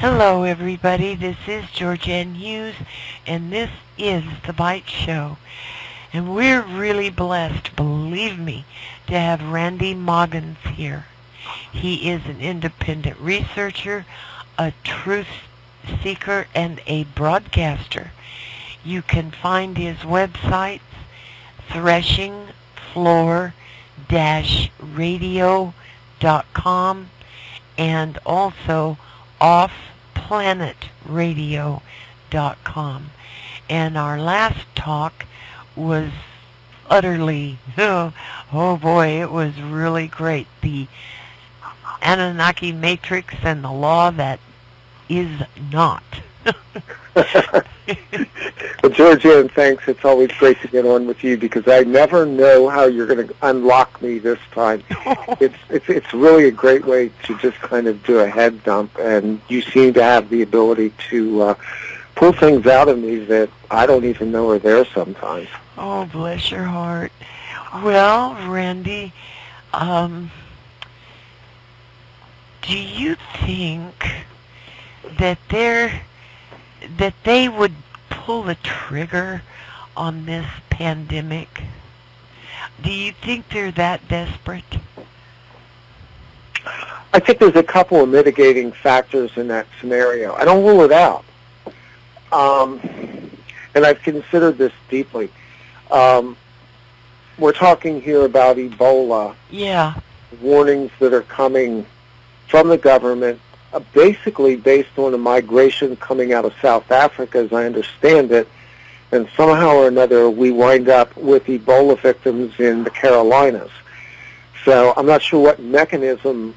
Hello, everybody. This is GeorgeAnne Hughes, and this is The Byte Show. And we're really blessed, believe me, to have Randy Maugans here. He is an independent researcher, a truth seeker, and a broadcaster. You can find his websites, threshingfloor-radio.com and also offplanetradio.com. And our last talk was utterly, oh, oh boy, it was really great. The Anunnaki Matrix and the law that is not. well, GeorgeAnne, thanks. It's always great to get on with you because I never know how you're going to unlock me this time. it's, it's it's really a great way to just kind of do a head dump, and you seem to have the ability to uh, pull things out of me that I don't even know are there sometimes. Oh, bless your heart. Well, Randy, um, do you think that there that they would pull the trigger on this pandemic? Do you think they're that desperate? I think there's a couple of mitigating factors in that scenario. I don't rule it out. Um, and I've considered this deeply. Um, we're talking here about Ebola. Yeah. Warnings that are coming from the government uh, basically based on a migration coming out of South Africa, as I understand it, and somehow or another we wind up with Ebola victims in the Carolinas. So I'm not sure what mechanism,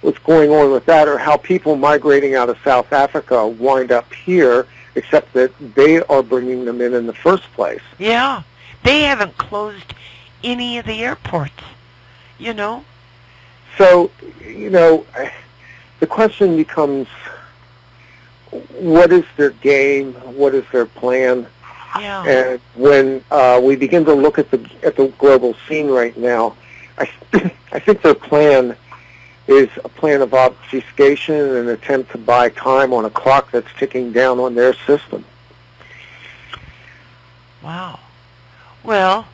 what's going on with that, or how people migrating out of South Africa wind up here, except that they are bringing them in in the first place. Yeah, they haven't closed any of the airports, you know. So, you know the question becomes what is their game? What is their plan? Yeah. And when uh, we begin to look at the at the global scene right now, I I think their plan is a plan of obfuscation and an attempt to buy time on a clock that's ticking down on their system. Wow. Well,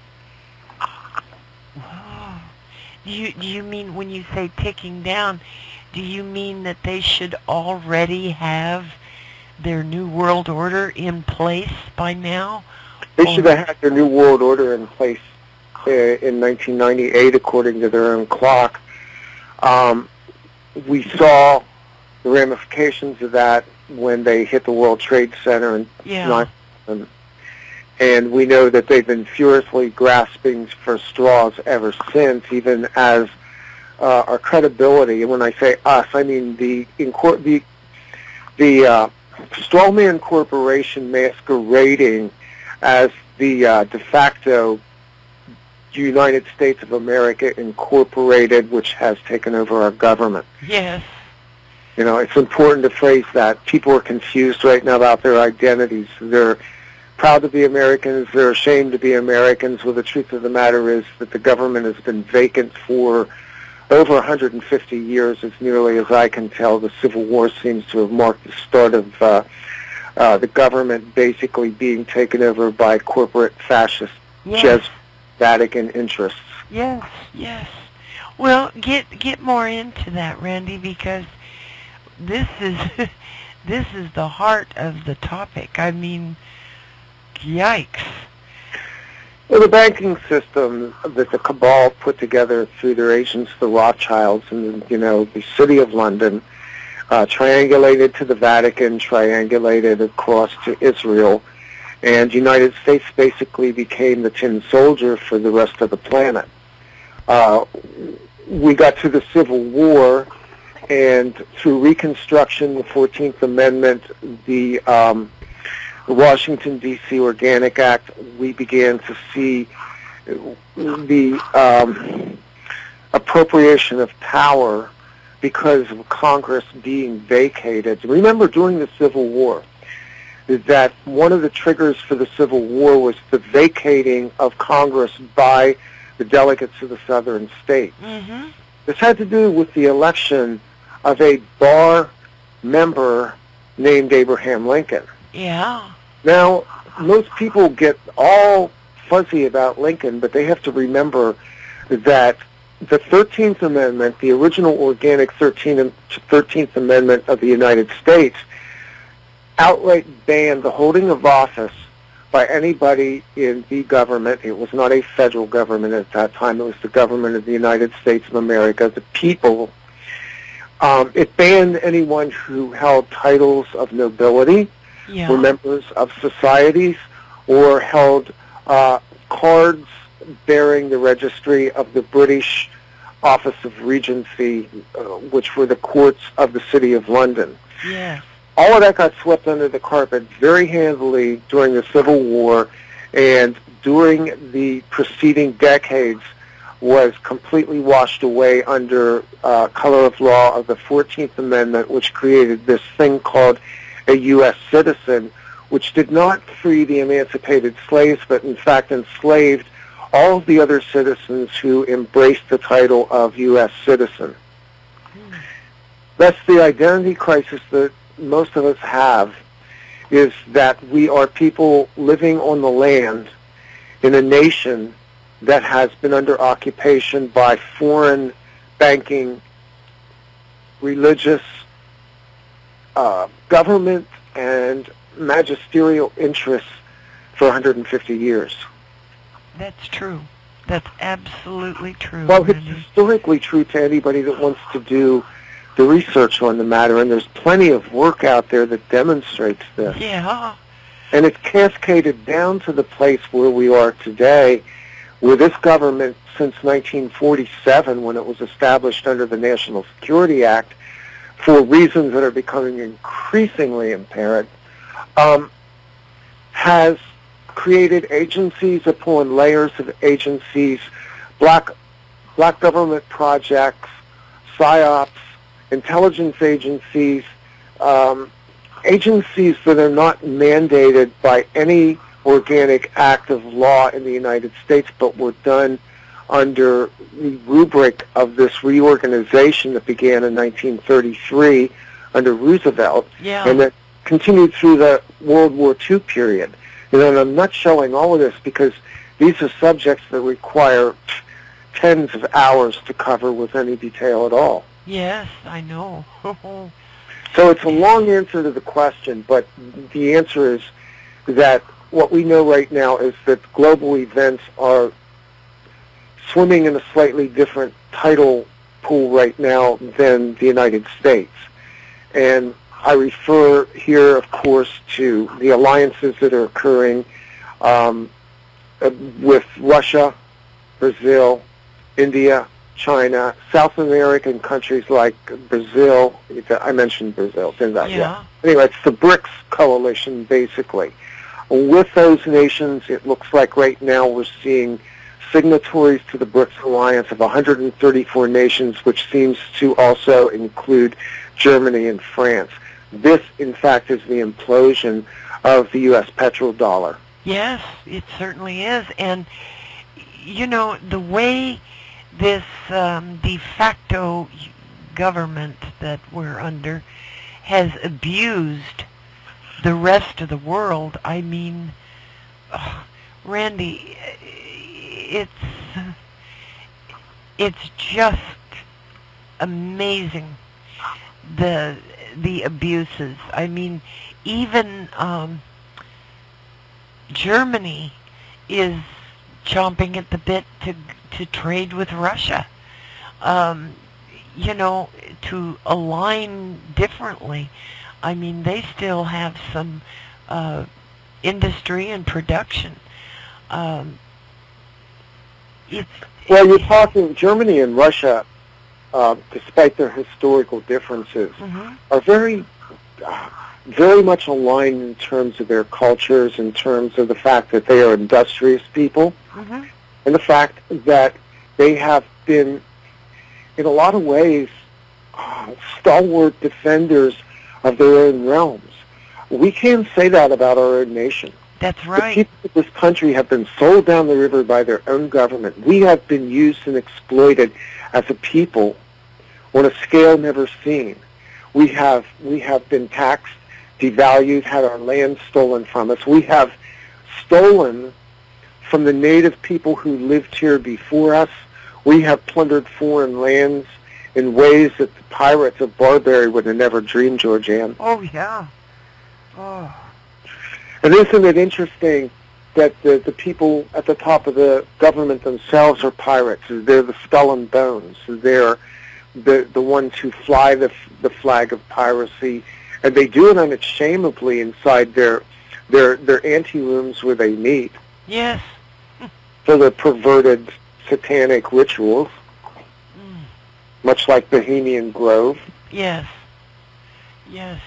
do you do you mean when you say ticking down? Do you mean that they should already have their new world order in place by now? They should have had their new world order in place uh, in 1998, according to their own clock. Um, we saw the ramifications of that when they hit the World Trade Center in yeah. 9 and we know that they've been furiously grasping for straws ever since, even as uh, our credibility. And when I say us, I mean the incor- the the uh, Strawman Corporation masquerading as the uh, de facto United States of America Incorporated, which has taken over our government. Yes. You know, it's important to phrase that. People are confused right now about their identities. They're proud to be Americans. They're ashamed to be Americans. Well, the truth of the matter is that the government has been vacant for over 150 years, as nearly as I can tell, the Civil War seems to have marked the start of uh, uh, the government basically being taken over by corporate fascist yes. Vatican interests. Yes, yes. Well, get get more into that, Randy, because this is this is the heart of the topic. I mean, yikes. Well, the banking system that the cabal put together through their agents, the Rothschilds, and you know the City of London, uh, triangulated to the Vatican, triangulated across to Israel, and United States basically became the tin soldier for the rest of the planet. Uh, we got to the Civil War, and through Reconstruction, the 14th Amendment, the um, the Washington, D.C. Organic Act, we began to see the um, appropriation of power because of Congress being vacated. Remember during the Civil War that one of the triggers for the Civil War was the vacating of Congress by the delegates of the southern states. Mm-hmm. This had to do with the election of a bar member named Abraham Lincoln. Yeah. Now, most people get all fuzzy about Lincoln, but they have to remember that the 13th Amendment, the original organic 13th, 13th Amendment of the United States, outright banned the holding of office by anybody in the government. It was not a federal government at that time. It was the government of the United States of America, the people. Um, it banned anyone who held titles of nobility, Yeah. were members of societies, or held uh, cards bearing the registry of the British Office of Regency, uh, which were the courts of the City of London Yes. all of that got swept under the carpet very handily during the Civil War and during the preceding decades was completely washed away under uh, color of law of the 14th Amendment, which created this thing called a U.S. citizen, which did not free the emancipated slaves, but in fact enslaved all of the other citizens who embraced the title of U.S. citizen. That's the identity crisis that most of us have is that we are people living on the land in a nation that has been under occupation by foreign banking, religious, uh, government, and magisterial interests for 150 years. That's true. That's absolutely true. Well, it's historically true to anybody that wants to do the research on the matter, and there's plenty of work out there that demonstrates this. Yeah. And it's cascaded down to the place where we are today, where this government, since 1947, when it was established under the National Security Act, for reasons that are becoming increasingly apparent, um, has created agencies upon layers of agencies, black, black government projects, psyops, intelligence agencies, um, agencies that are not mandated by any organic act of law in the United States, but were done under the rubric of this reorganization that began in 1933 under Roosevelt Yeah. and that continued through the World War II period. You know, and I'm not showing all of this because these are subjects that require tens of hours to cover with any detail at all. yes, I know. So it's a long answer to the question, but the answer is that what we know right now is that global events are swimming in a slightly different tidal pool right now than the United States. And I refer here, of course, to the alliances that are occurring um, uh, with Russia, Brazil, India, China, South American countries like Brazil. I mentioned Brazil, didn't I? yeah. Anyway, it's the BRICS coalition, basically. With those nations, it looks like right now we're seeing signatories to the BRICS alliance of 134 nations, which seems to also include Germany and France. This, in fact, is the implosion of the U.S. petrol dollar. Yes, it certainly is. And, you know, the way this um, de facto government that we're under has abused the rest of the world, I mean, ugh, Randy, it's, it's just amazing the the abuses. I mean, even um, Germany is chomping at the bit to to trade with Russia. Um, you know, to align differently. I mean, they still have some uh, industry and production. Um, Well, you're talking Germany and Russia, uh, despite their historical differences, Mhm. are very, uh, very much aligned in terms of their cultures, in terms of the fact that they are industrious people, Mhm. and the fact that they have been, in a lot of ways, uh, stalwart defenders of their own realms. We can't say that about our own nation. That's right. The people of this country have been sold down the river by their own government. We have been used and exploited as a people on a scale never seen. We have we have been taxed, devalued, had our land stolen from us. We have stolen from the native people who lived here before us. We have plundered foreign lands in ways that the pirates of Barbary would have never dreamed, GeorgeAnne. Oh, yeah. Oh. And isn't it interesting that the, the people at the top of the government themselves are pirates? They're the skull and bones. They're the, the ones who fly the, the flag of piracy. And they do it unashamedly inside their, their, their anterooms where they meet. Yes. For their perverted satanic rituals much like Bohemian Grove. Yes. Yes.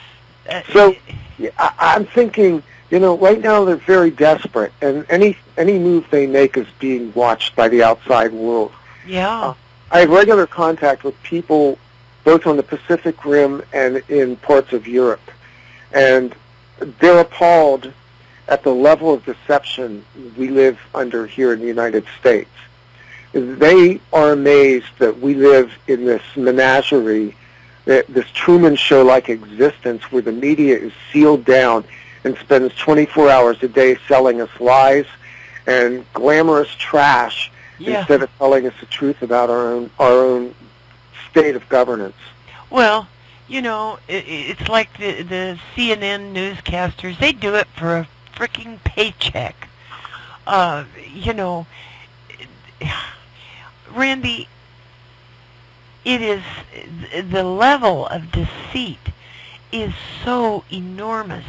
Uh, so I, I'm thinking, you know, right now they're very desperate, and any any move they make is being watched by the outside world. Yeah. Uh, I have regular contact with people both on the Pacific Rim and in parts of Europe, and they're appalled at the level of deception we live under here in the United States they are amazed that we live in this menagerie, this Truman Show-like existence where the media is sealed down and spends 24 hours a day selling us lies and glamorous trash yeah. instead of telling us the truth about our own our own state of governance. Well, you know, it, it's like the the CNN newscasters. They do it for a freaking paycheck. Uh, you know. Randy, it is the level of deceit is so enormous.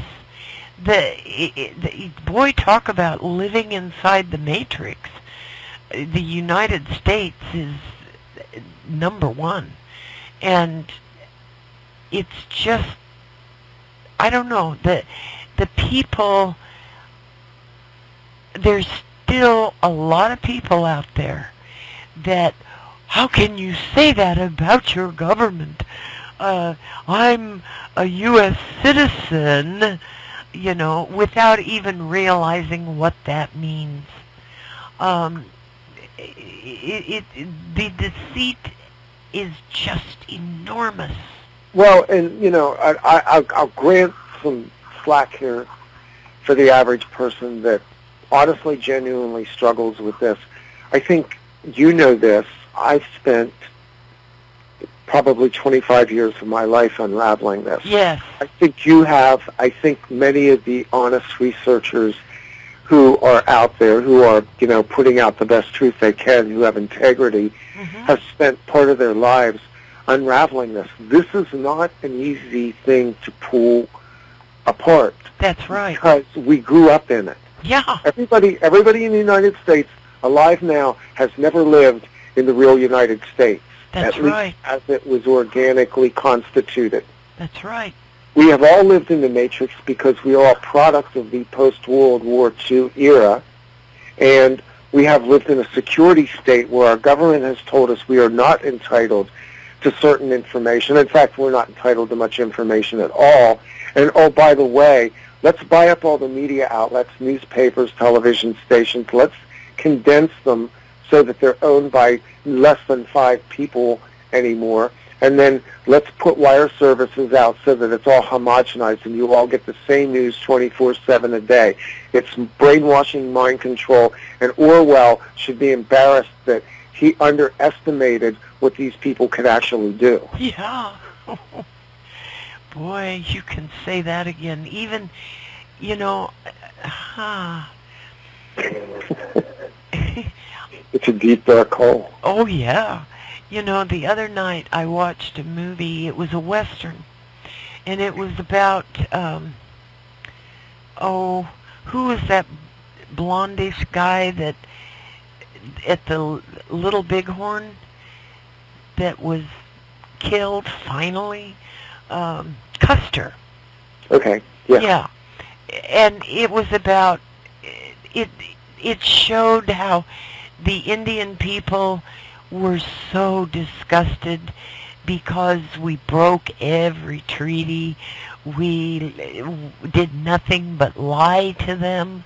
The, the boy talk about living inside the matrix. The United States is number one, and it's just I don't know the the people. There's still a lot of people out there that how can you say that about your government? Uh, I'm a U.S. citizen, you know, without even realizing what that means. Um, it, it, the deceit is just enormous. Well, and you know, I, I, I'll, grant some slack here for the average person that honestly, genuinely struggles with this. I think you know this. I've spent probably 25 years of my life unraveling this. Yes. I think you have. I think many of the honest researchers who are out there, who are, you know, putting out the best truth they can, who have integrity, mm-hmm. have spent part of their lives unraveling this. This is not an easy thing to pull apart. That's right. Because we grew up in it. Yeah. Everybody everybody in the United States alive now has never lived in the real United States. That's at right. Least as it was organically constituted. That's right. We have all lived in the matrix because we are all products of the post-World War II era, and we have lived in a security state where our government has told us we are not entitled to certain information. In fact, we're not entitled to much information at all. And oh, by the way, let's buy up all the media outlets, newspapers, television stations. Let's condense them so that they're owned by less than five people anymore. And then let's put wire services out so that it's all homogenized and you all get the same news 24-7 a day. It's brainwashing mind control. And Orwell should be embarrassed that he underestimated what these people could actually do. Yeah. Boy, you can say that again. Even, you know, uh, huh. it's a deep dark hole. Oh yeah. You know, the other night I watched a movie. It was a western, and it was about um, oh, who was that blondish guy that at the Little Bighorn that was killed finally? Um, Custer. Okay. Yeah. Yeah, and it was about it it showed how the Indian people were so disgusted because we broke every treaty. We did nothing but lie to them,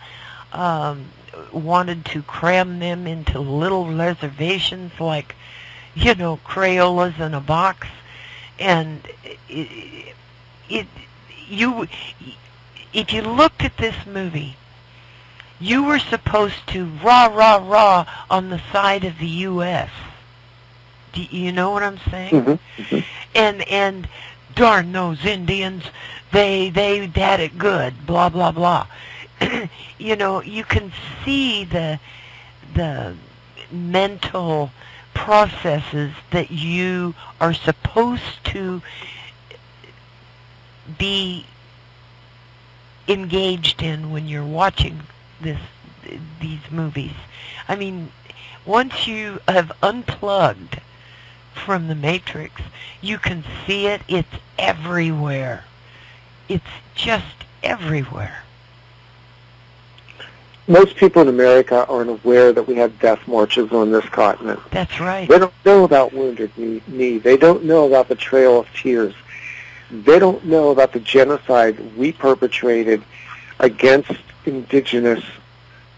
um, wanted to cram them into little reservations like, you know, Crayolas in a box. and it, it you if you looked at this movie you were supposed to rah rah rah on the side of the U.S. Do you know what I'm saying? Mm-hmm. Mm-hmm. And and darn those Indians, they they had it good. Blah blah blah. you know, you can see the the mental processes that you are supposed to be engaged in when you're watching this these movies. I mean, once you have unplugged from the matrix, you can see it. It's everywhere. It's just everywhere. Most people in America aren't aware that we have death marches on this continent. That's right. They don't know about Wounded Knee. They don't know about the Trail of Tears. They don't know about the genocide we perpetrated against indigenous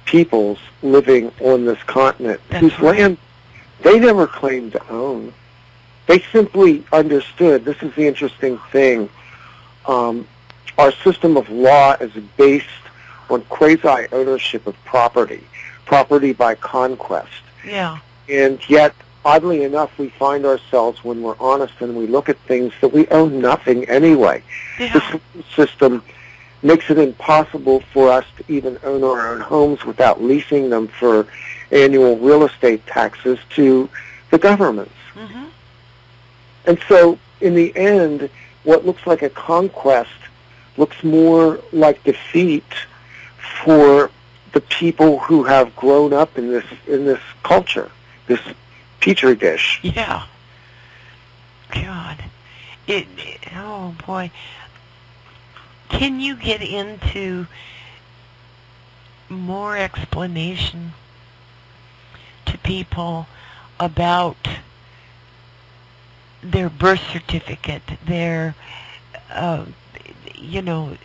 peoples living on this continent That's whose right. land they never claimed to own. They simply understood, this is the interesting thing, um, our system of law is based on quasi-ownership of property, property by conquest. Yeah. And yet, oddly enough, we find ourselves, when we're honest and we look at things, that we own nothing anyway. Yeah. This system makes it impossible for us to even own our own homes without leasing them for annual real estate taxes to the governments. hmm And so, in the end, what looks like a conquest looks more like defeat for the people who have grown up in this in this culture, this petri dish. Yeah. God. It, it- oh boy. Can you get into more explanation to people about their birth certificate, their, uh, you know,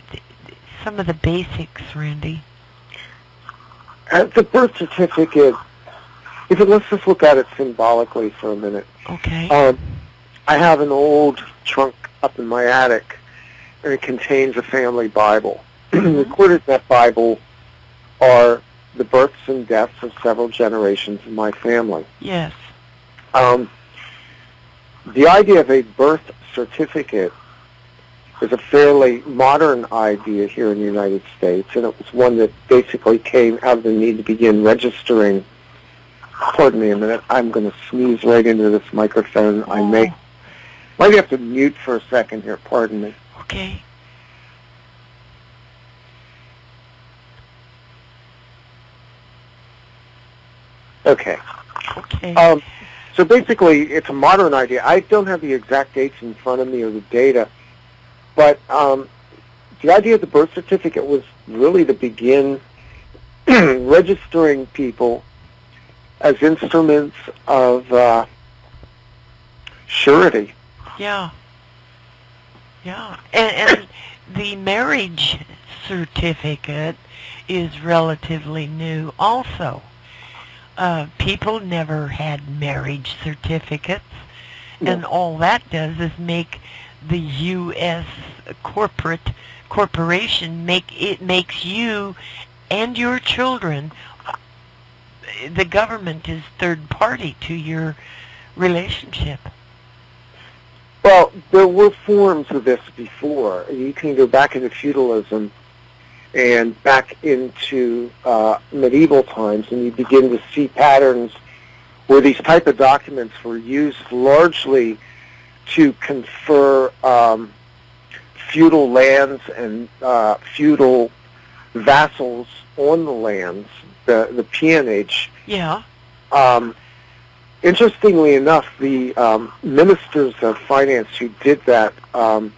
some of the basics, Randy? Uh, the birth certificate. If it, let's just look at it symbolically for a minute. Okay. Um, I have an old trunk up in my attic, and it contains a family Bible. Recorded in that Bible are the births and deaths of several generations in my family. yes. Um, the idea of a birth certificate is a fairly modern idea here in the United States, and it was one that basically came out of the need to begin registering. Pardon me a minute. I'm going to sneeze right into this microphone. I may Oh, might have to mute for a second here. Pardon me. Okay. Okay. Okay. Um, so basically, it's a modern idea. I don't have the exact dates in front of me or the data, but um, the idea of the birth certificate was really to begin registering people as instruments of uh, surety. Yeah. Yeah. And, and the marriage certificate is relatively new also. Uh, people never had marriage certificates, and all that does is make the U.S. corporate corporation make it makes you and your children. The government is third party to your relationship. Well, there were forms of this before. You can go back into feudalism and back into uh, medieval times, and you begin to see patterns where these type of documents were used largely to confer um, feudal lands and uh, feudal vassals on the lands, the, the peonage, Yeah. um, interestingly enough, the um, ministers of finance who did that um,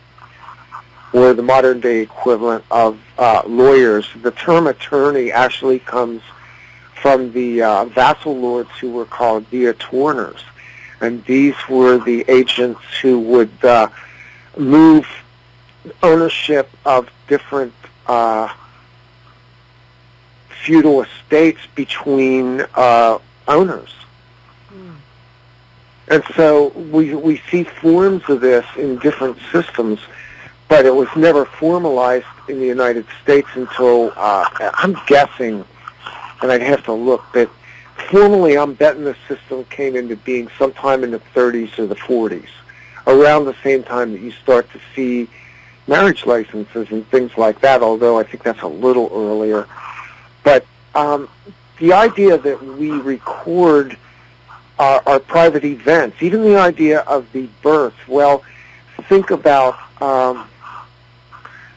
were the modern day equivalent of uh, lawyers. The term attorney actually comes from the uh, vassal lords who were called the attorners. And these were the agents who would uh, move ownership of different uh, feudal estates between uh, owners. And so we, we see forms of this in different systems, but it was never formalized in the United States until, uh, I'm guessing, and I'd have to look, but formally I'm betting the system came into being sometime in the 30s or the 40s, around the same time that you start to see marriage licenses and things like that, although I think that's a little earlier. But um, the idea that we record our, our private events, even the idea of the birth, well, think about um,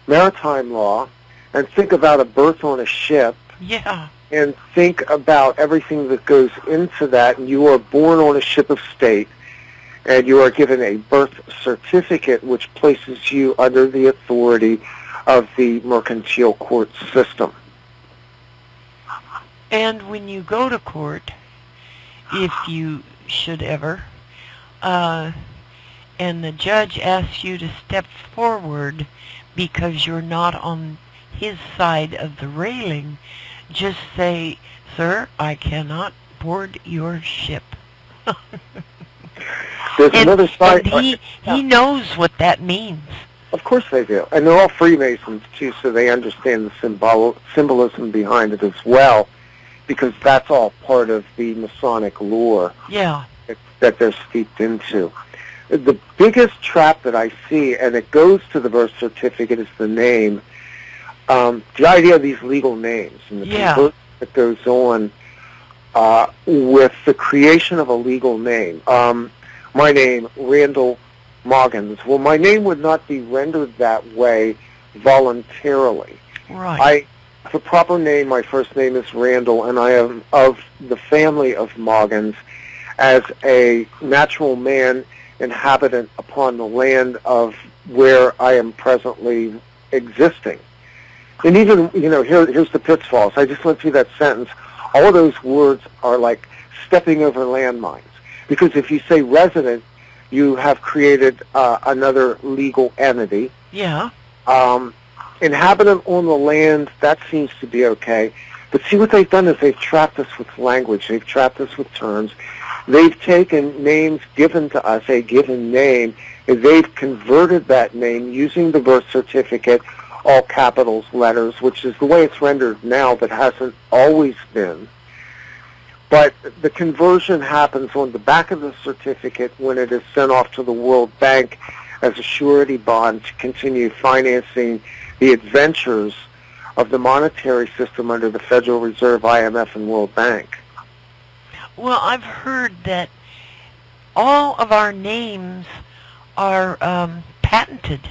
maritime law and think about a birth on a ship. Yeah. And think about everything that goes into that. And you are born on a ship of state and you are given a birth certificate which places you under the authority of the mercantile court system. And when you go to court, if you should ever, uh, and the judge asks you to step forward because you're not on his side of the railing, just say, sir, I cannot board your ship. There's and, another side. And he, he knows what that means. Of course they do. And they're all Freemasons, too, so they understand the symbol, symbolism behind it as well, because that's all part of the Masonic lore yeah. that, that they're steeped into. The biggest trap that I see, and it goes to the birth certificate, is the name. Um, the idea of these legal names and the yeah. that goes on uh, with the creation of a legal name. Um, my name, Randall Maugans. Well, my name would not be rendered that way voluntarily. Right. I, the proper name, my first name is Randall, and I am of the family of Maugans as a natural man inhabitant upon the land of where I am presently existing. And even, you know, here, here's the pitfalls. I just went through that sentence. All those words are like stepping over landmines. Because if you say resident, you have created uh, another legal entity. Yeah. Um, inhabitant on the land, that seems to be okay. But see what they've done is they've trapped us with language. They've trapped us with terms. They've taken names given to us, a given name, and they've converted that name using the birth certificate, all capitals letters, which is the way it's rendered now, but hasn't always been. But the conversion happens on the back of the certificate when it is sent off to the World Bank as a surety bond to continue financing the adventures of the monetary system under the Federal Reserve, IMF, and World Bank. Well, I've heard that all of our names are um, patented.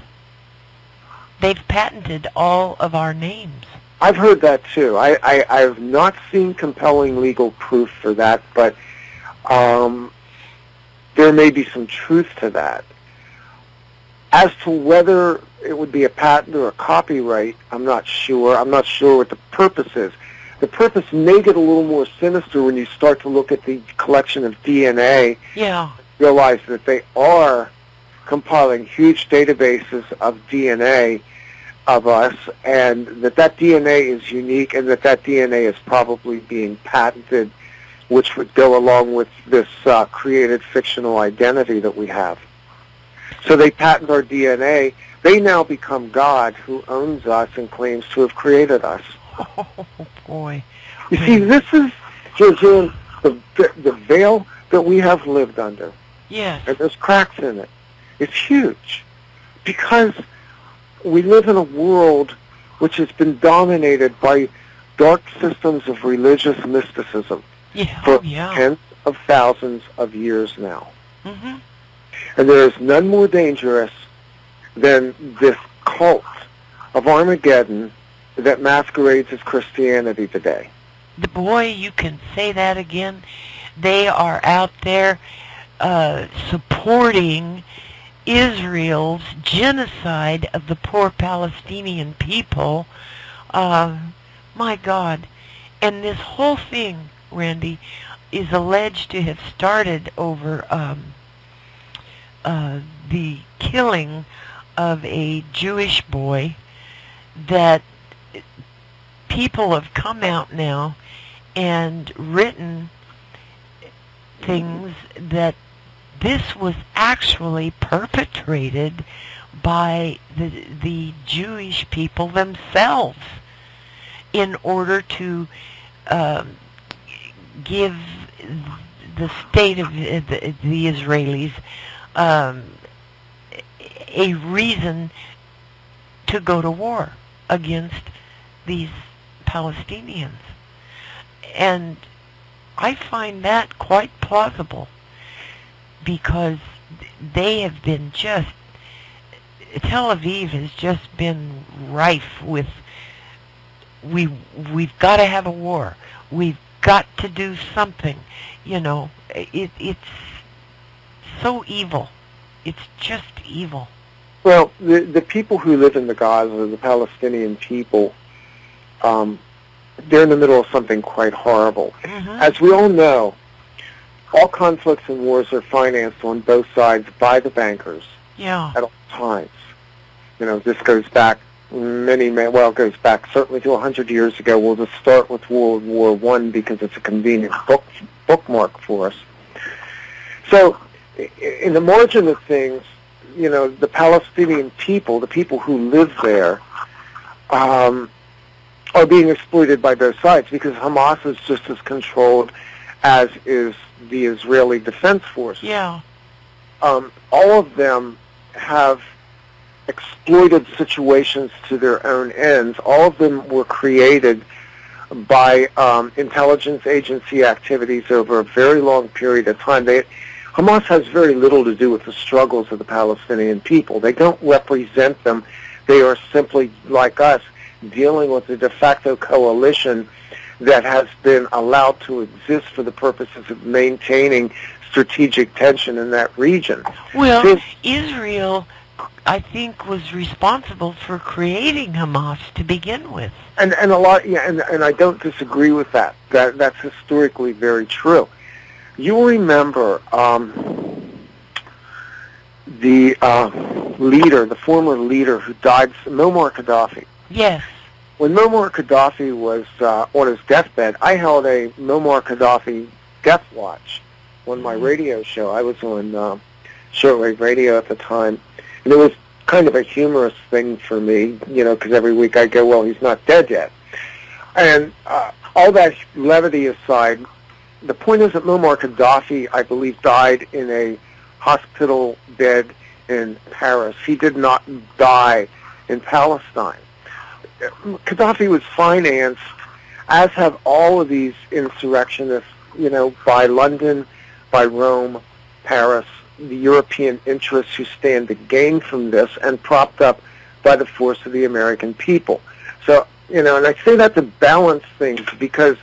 They've patented all of our names. I've heard that too. I, I, I have not seen compelling legal proof for that, but um, there may be some truth to that. As to whether it would be a patent or a copyright, I'm not sure. I'm not sure what the purpose is. The purpose may get a little more sinister when you start to look at the collection of DNA. Yeah. Realize that they are compiling huge databases of DNA of us, and that that DNA is unique, and that that DNA is probably being patented, which would go along with this uh, created fictional identity that we have. So they patent our DNA. They now become God, who owns us and claims to have created us. Oh boy. You see, this is, GeorgeAnne, the, the veil that we have lived under. Yes. And there's cracks in it. It's huge. Because we live in a world which has been dominated by dark systems of religious mysticism yeah. for oh, yeah. tens of thousands of years now. Mm-hmm. And there is none more dangerous than this cult of Armageddon that masquerades as Christianity today. The boy, you can say that again. They are out there uh, supporting Israel's genocide of the poor Palestinian people. Uh, my God. And this whole thing, Randy, is alleged to have started over um, uh, the killing of a Jewish boy that people have come out now and written things that this was actually perpetrated by the, the Jewish people themselves in order to um, give the state of the, the Israelis um, a reason to go to war against these Palestinians. And I find that quite plausible because they have been just Tel Aviv has just been rife with we we've got to have a war. We've got to do something. You know, it it's so evil. It's just evil. Well, the the people who live in the Gaza, the Palestinian people, um, they're in the middle of something quite horrible. Mm-hmm. As we all know, all conflicts and wars are financed on both sides by the bankers Yeah. at all times. You know, this goes back many, ma- well, it goes back certainly to a hundred years ago. We'll just start with World War One because it's a convenient book bookmark for us. So, in the margin of things, you know, the Palestinian people, the people who live there, um, are being exploited by both sides because Hamas is just as controlled as is the Israeli Defense Force Yeah. um, all of them have exploited situations to their own ends. All of them were created by um, intelligence agency activities over a very long period of time. They, Hamas has very little to do with the struggles of the Palestinian people. They don't represent them. They are simply, like us, dealing with a de facto coalition that has been allowed to exist for the purposes of maintaining strategic tension in that region. Well, This- Israel, I think, was responsible for creating Hamas to begin with. And and a lot, yeah, and and I don't disagree with that. That that's historically very true. You remember um, the uh, leader, the former leader who died, Muammar Gaddafi. Yes. When Muammar Gaddafi was uh, on his deathbed, I held a Muammar Gaddafi death watch on my Mhm. radio show. I was on uh, shortwave radio at the time, and it was kind of a humorous thing for me, you know, because every week I go, well, he's not dead yet. And uh, all that levity aside, the point is that Muammar Gaddafi, I believe, died in a hospital bed in Paris. He did not die in Palestine. Gaddafi was financed, as have all of these insurrectionists, you know, by London, by Rome, Paris, the European interests who stand to gain from this, and propped up by the force of the American people. So, you know, and I say that to balance things because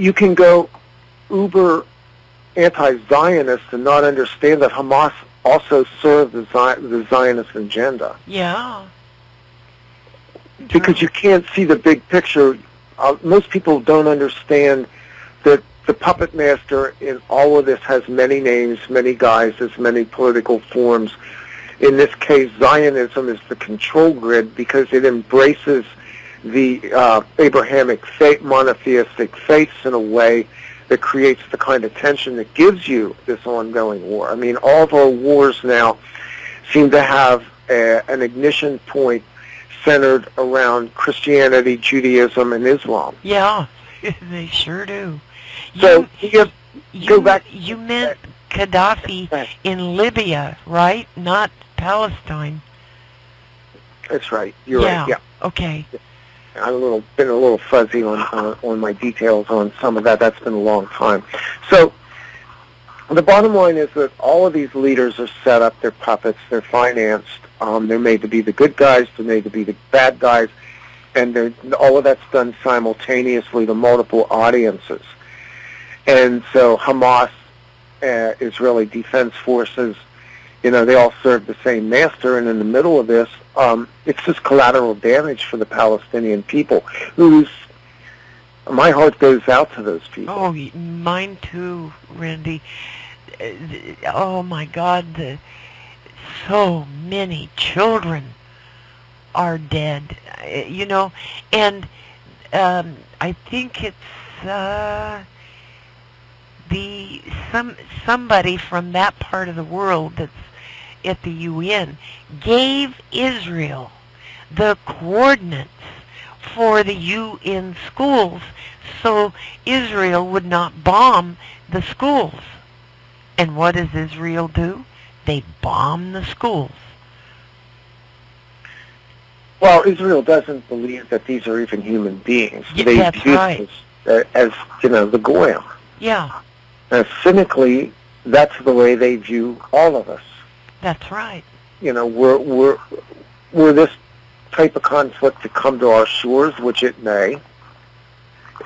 you can go uber anti-Zionist and not understand that Hamas also served the, Zion- the Zionist agenda Yeah. because you can't see the big picture. Uh, most people don't understand that the puppet master in all of this has many names, many guises, many political forms. In this case, Zionism is the control grid because it embraces the uh, Abrahamic faith, monotheistic faiths in a way that creates the kind of tension that gives you this ongoing war. I mean, all of our wars now seem to have a, an ignition point centered around Christianity, Judaism, and Islam. Yeah. they sure do. So you, you go back- You meant Gaddafi in Libya, right? Not Palestine. that's right. You're yeah. right. Yeah, Okay. I'm a little been a little fuzzy on uh, on my details on some of that. That's been a long time. So the bottom line is that all of these leaders are set up. They're puppets. They're financed. Um, they're made to be the good guys. They're made to be the bad guys, and all of that's done simultaneously to multiple audiences. And so Hamas, uh, Israeli Defense Forces, you know, they all serve the same master, and in the middle of this, um, it's just collateral damage for the Palestinian people, whose my heart goes out to those people. Oh, mine too, Randy. Uh, Oh my God, the, so many children are dead. Uh, You know, and um, I think it's uh, the some somebody from that part of the world that's at the UN gave Israel the coordinates for the UN schools so Israel would not bomb the schools. And what does Israel do? They bomb the schools. Well, Israel doesn't believe that these are even human beings. Yeah, they that's view right. as, uh, as, you know, the goyim. Yeah, And cynically, that's the way they view all of us. That's right. You know, we're, we're, we're this type of conflict to come to our shores, which it may.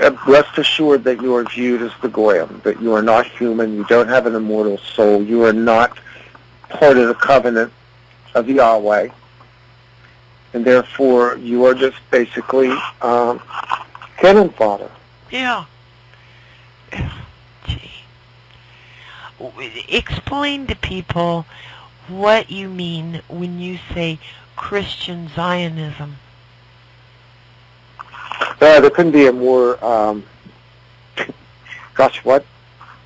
Uh, rest assured that you are viewed as the goyim, that you are not human, you don't have an immortal soul, you are not part of the covenant of Yahweh, and therefore you are just basically um, cannon fodder. Yeah. Gee. Explain to people what you mean when you say Christian Zionism. Uh, there couldn't be a more, um, gosh, what,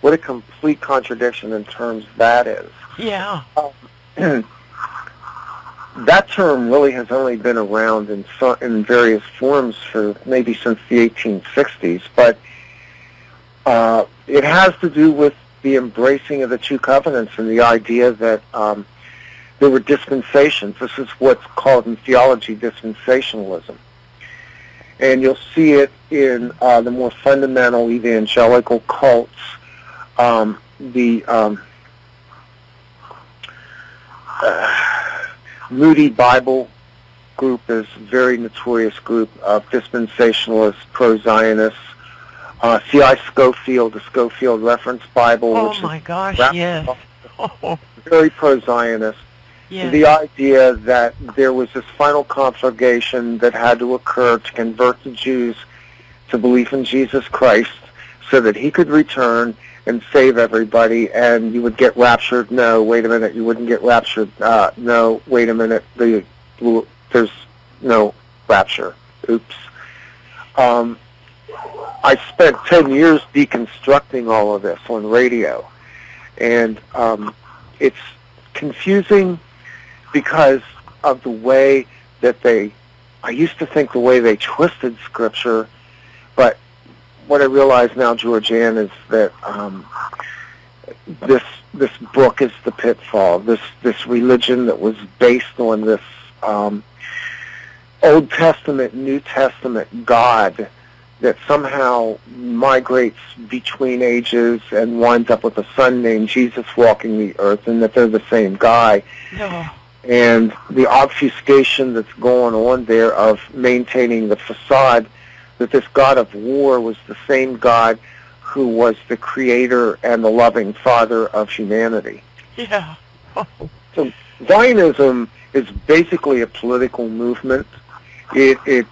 what a complete contradiction in terms that is. Yeah. that term really has only been around in so, in various forms for maybe since the 1860s, but uh, it has to do with the embracing of the two covenants and the idea that um, there were dispensations. This is what's called in theology dispensationalism. And you'll see it in uh, the more fundamental evangelical cults, um, the um, uh, Moody Bible group is a very notorious group of dispensationalists, pro-Zionists. Uh, C.I. Scofield, the Scofield Reference Bible, Oh which my gosh, yes. Oh, is very pro-Zionist. yes. The idea that there was this final conflagration that had to occur to convert the Jews to belief in Jesus Christ so that he could return and save everybody and you would get raptured. No, wait a minute, you wouldn't get raptured. Uh, no, wait a minute, the, there's no rapture. Oops. Um, I spent 10 years deconstructing all of this on radio and um, it's confusing because of the way that they I used to think the way they twisted scripture, but what I realize now, GeorgeAnne, is that um, this this book is the pitfall. This this religion that was based on this um, Old Testament, New Testament God that somehow migrates between ages and winds up with a son named Jesus walking the earth, and that they're the same guy No. and the obfuscation that's going on there of maintaining the facade that this God of war was the same God who was the creator and the loving father of humanity. Yeah. so Zionism is basically a political movement. It, it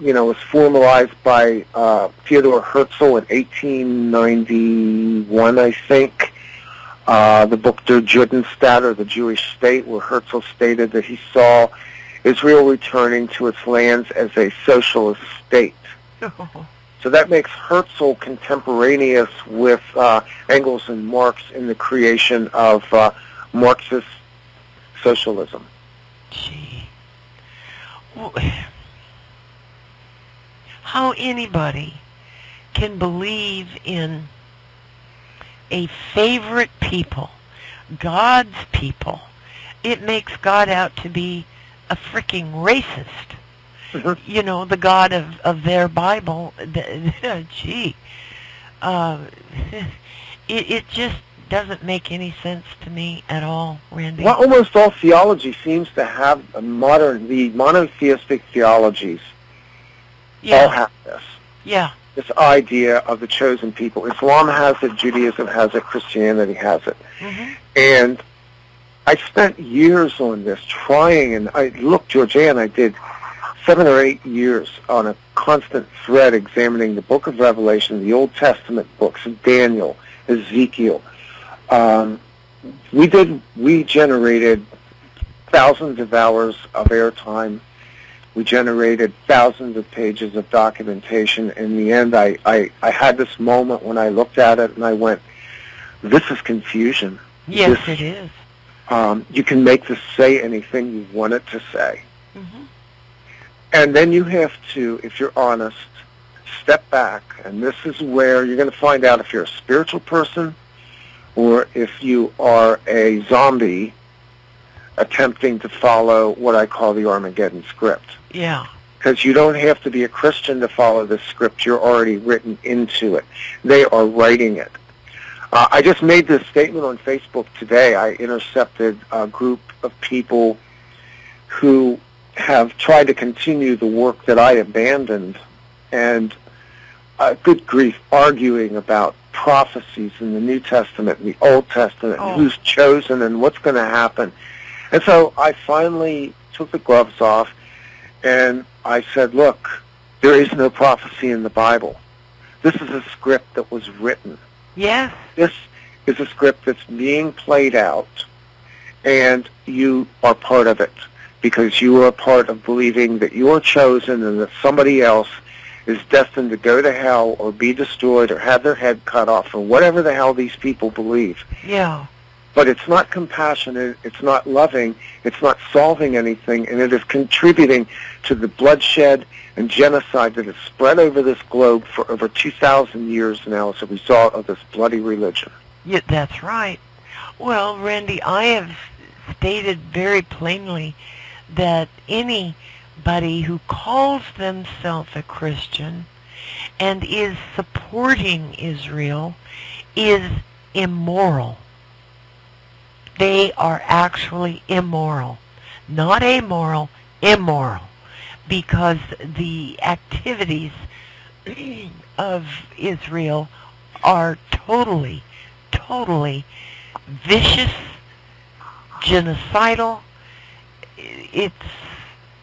you know, was formalized by uh, Theodore Herzl in 1891, I think. Uh, the book Der Judenstaat, or the Jewish State, where Herzl stated that he saw Israel returning to its lands as a socialist state. oh, So that makes Herzl contemporaneous with uh, Engels and Marx in the creation of uh, Marxist socialism. gee. How anybody can believe in a favorite people, God's people, it makes God out to be a freaking racist. Mhm. You know, the God of, of their Bible. Gee. Uh, it, it just doesn't make any sense to me at all, Randy. Well, almost all theology seems to have a modern, the monotheistic theologies all have this. yeah, This idea of the chosen people. Islam has it, Judaism has it, Christianity has it. hmm And I spent years on this trying, and I look, GeorgeAnne, I did seven or eight years on a constant thread examining the book of Revelation, the Old Testament books of Daniel, Ezekiel. Um, we did, we generated thousands of hours of airtime. We generated thousands of pages of documentation. In the end, I, I, I had this moment when I looked at it and I went, this is confusion. Yes, This- it is. Um, you can make this say anything you want it to say. hmm And then you have to, if you're honest, step back. And this is where you're going to find out if you're a spiritual person or if you are a zombie attempting to follow what I call the Armageddon script. Yeah. Because you don't have to be a Christian to follow this script. You're already written into it. They are writing it. Uh, I just made this statement on Facebook today. I intercepted a group of people who have tried to continue the work that I abandoned and uh, good grief, arguing about prophecies in the New Testament and the Old Testament Oh. and who's chosen and what's going to happen. And so I finally took the gloves off and I said, look, there is no prophecy in the Bible. This is a script that was written. Yes. This is a script that's being played out, and you are part of it because you are a part of believing that you are chosen and that somebody else is destined to go to hell or be destroyed or have their head cut off or whatever the hell these people believe. Yeah. But it's not compassionate, it's not loving, it's not solving anything, and it is contributing to the bloodshed and genocide that has spread over this globe for over 2,000 years now as a result of this bloody religion. Yeah, that's right. Well, Randy, I have stated very plainly that anybody who calls themselves a Christian and is supporting Israel is immoral. They are actually immoral. Not amoral, immoral. Because the activities of Israel are totally, totally vicious, genocidal. It's,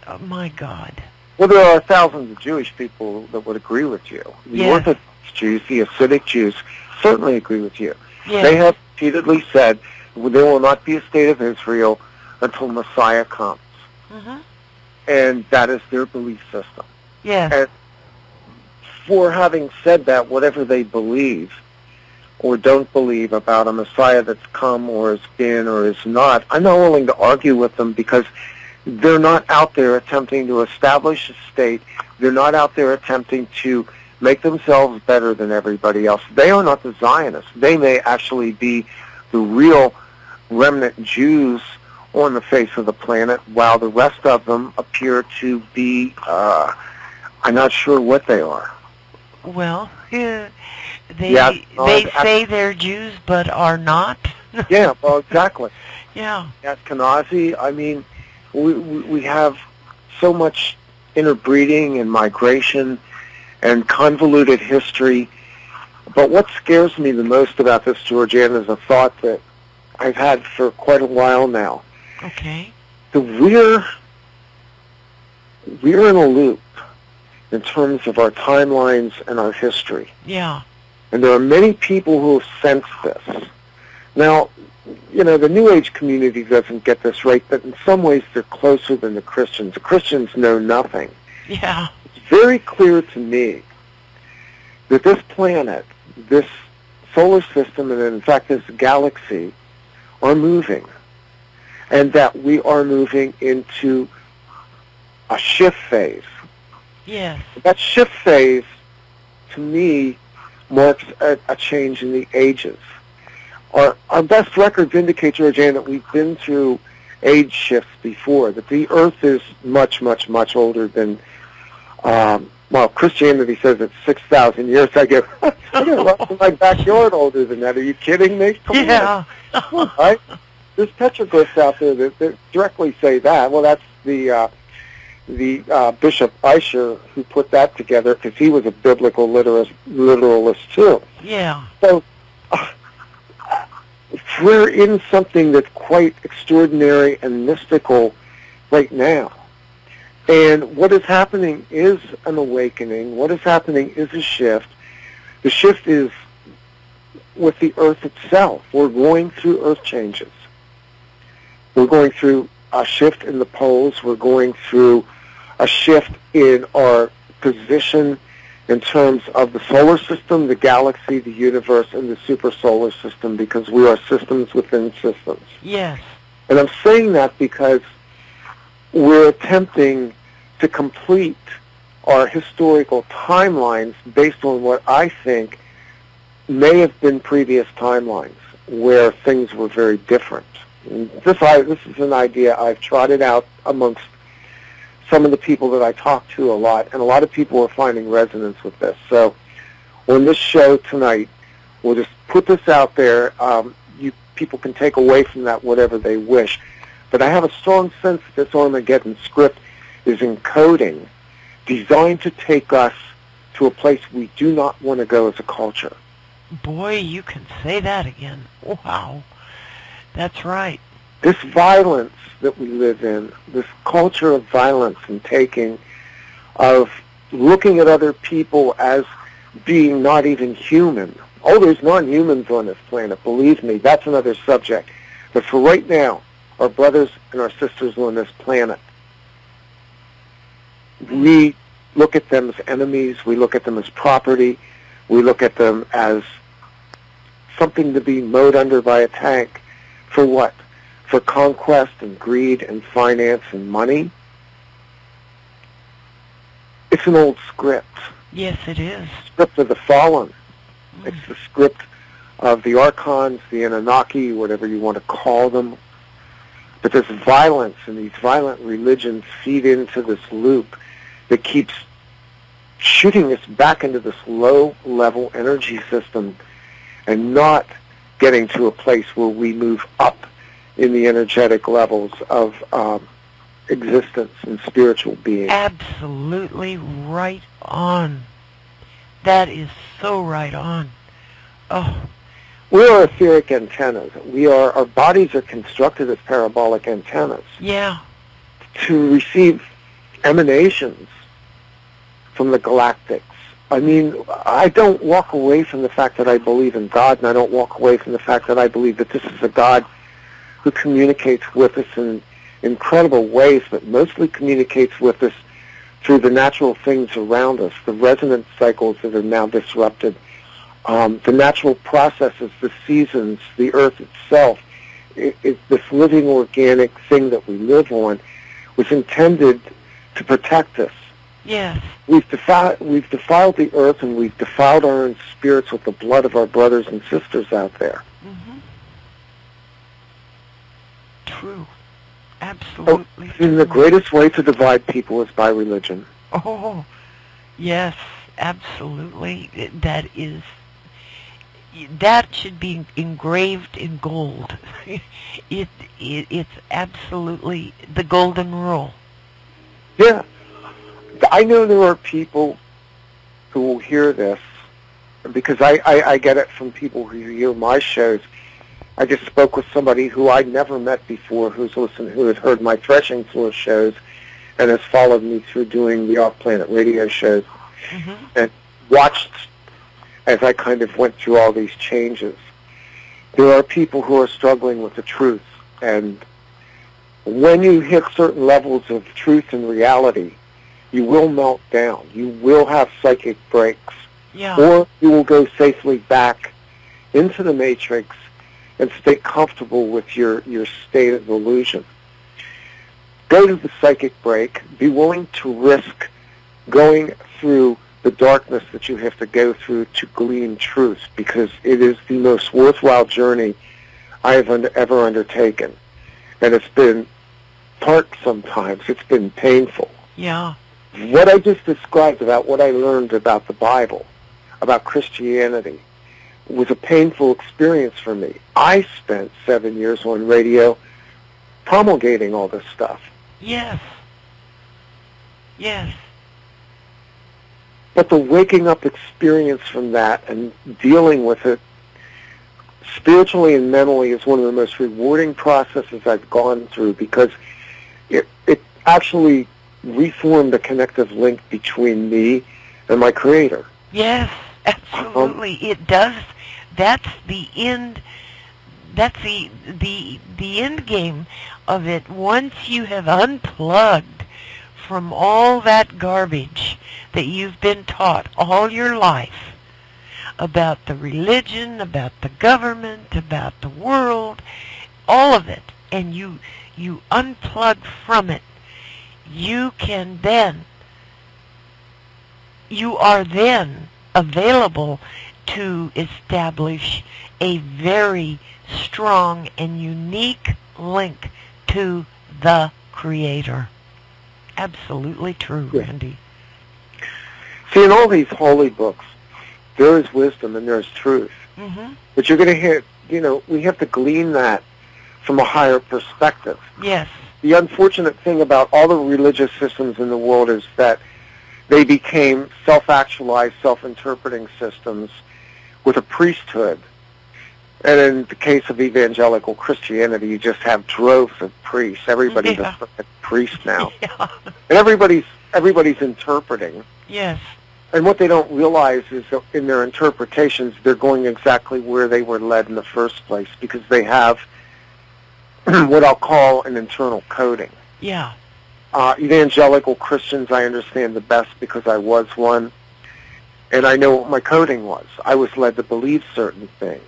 oh my God. Well, there are thousands of Jewish people that would agree with you. The Yes. Orthodox Jews, the Hasidic Jews, certainly agree with you. Yeah. They have repeatedly said there will not be a state of Israel until Messiah comes. hmm And that is their belief system. Yes. And for having said that, whatever they believe or don't believe about a Messiah that's come or has been or is not, I'm not willing to argue with them because they're not out there attempting to establish a state. They're not out there attempting to make themselves better than everybody else. They are not the Zionists. They may actually be the real remnant Jews on the face of the planet, while the rest of them appear to be, uh, I'm not sure what they are. Well, yeah, they Yeah, no, they I- say they're Jews but are not. Yeah, well, exactly. yeah. Ashkenazi, I mean, we, we have so much interbreeding and migration and convoluted history. But what scares me the most about this, GeorgeAnne, is a thought that I've had for quite a while now. Okay. that we're we're in a loop in terms of our timelines and our history. Yeah. And there are many people who have sensed this. Now, you know, the New Age community doesn't get this right, but in some ways they're closer than the Christians. The Christians know nothing. Yeah. It's very clear to me that this planet, this solar system, and in fact this galaxy are moving. And that we are moving into a shift phase. Yes. That shift phase, to me, marks a, a change in the ages. Our, our best records indicate, GeorgeAnne, that we've been through age shifts before, that the Earth is much, much, much older than, um, well, Christianity says it's 6,000 years. I go, I right in my backyard older than that. Are you kidding me? Come on Yeah. right? There's petroglyphs out there that, that directly say that. Well, that's the uh, the uh, Bishop Ussher who put that together because he was a biblical literalist, literalist too. yeah. So uh, we're in something that's quite extraordinary and mystical right now. And what is happening is an awakening. What is happening is a shift. The shift is with the earth itself. We're going through earth changes. We're going through a shift in the poles. We're going through a shift in our position in terms of the solar system, the galaxy, the universe, and the super solar system because we are systems within systems. Yes. And I'm saying that because we're attempting to complete our historical timelines based on what I think may have been previous timelines where things were very different. This, I, this is an idea I've trotted out amongst some of the people that I talk to a lot, and a lot of people are finding resonance with this. So on this show tonight, we'll just put this out there. Um, you people can take away from that whatever they wish. But I have a strong sense that this Armageddon script is encoding, designed to take us to a place we do not want to go as a culture. Boy, you can say that again. Wow. That's right. This violence that we live in, this culture of violence and taking, of looking at other people as being not even human. Oh, there's non-humans on this planet. Believe me, that's another subject. But for right now, our brothers and our sisters on this planet, we look at them as enemies. We look at them as property. We look at them as something to be mowed under by a tank. For what? For conquest and greed and finance and money? It's an old script. Yes, it is. Script of the fallen. Mm. It's the script of the Archons, the Anunnaki, whatever you want to call them. But this violence and these violent religions feed into this loop that keeps shooting us back into this low-level energy system and not getting to a place where we move up in the energetic levels of um, existence and spiritual being. Absolutely right on. That is so right on. Oh. We are etheric antennas. We are our bodies are constructed as parabolic antennas. Yeah. To receive emanations from the galactics. I mean, I don't walk away from the fact that I believe in God, and I don't walk away from the fact that I believe that this is a God who communicates with us in incredible ways, but mostly communicates with us through the natural things around us, the resonance cycles that are now disrupted, um, the natural processes, the seasons, the earth itself. It, it, this living organic thing that we live on was intended to protect us. Yes. We've defiled, we've defiled the earth and we've defiled our own spirits with the blood of our brothers and sisters out there. Mm-hmm. True. Oh, absolutely. Oh, and the greatest way to divide people is by religion. Oh, yes, absolutely. That is that should be engraved in gold. it, it it's absolutely the golden rule. Yeah. I know there are people who will hear this because I, I, I get it from people who hear my shows. I just spoke with somebody who I'd never met before who's listened who had heard my threshing floor shows and has followed me through doing the off planet radio shows mm-hmm. and watched as I kind of went through all these changes. There are people who are struggling with the truth, and when you hit certain levels of truth and reality, you will melt down. You will have psychic breaks. Yeah. Or you will go safely back into the matrix and stay comfortable with your, your state of illusion. Go to the psychic break. Be willing to risk going through the darkness that you have to go through to glean truth because it is the most worthwhile journey I have ever undertaken. And it's been part sometimes. It's been painful. Yeah. What I just described about what I learned about the Bible, about Christianity, was a painful experience for me. I spent seven years on radio promulgating all this stuff. Yes. Yes. But the waking up experience from that and dealing with it spiritually and mentally is one of the most rewarding processes I've gone through because it, it actually reformed a connective link between me and my creator. Yes, absolutely. Um, it does. That's the end. That's the the the end game of it. Once you have unplugged from all that garbage that you've been taught all your life about the religion, about the government, about the world, all of it, and you you unplug from it, you can then you are then available to establish a very strong and unique link to the Creator. Absolutely true, Yeah. Randy. See, in all these holy books, there is wisdom and there is truth. hmm But you're going to hear, you know, we have to glean that from a higher perspective. Yes. The unfortunate thing about all the religious systems in the world is that they became self-actualized, self-interpreting systems with a priesthood. And in the case of evangelical Christianity, you just have droves of priests. Everybody's Yeah. a priest now. Yeah. And everybody's everybody's interpreting. Yes. And what they don't realize is that in their interpretations, they're going exactly where they were led in the first place because they have what I'll call an internal coding. Yeah. Uh, evangelical Christians, I understand the best because I was one, and I know what my coding was. I was led to believe certain things.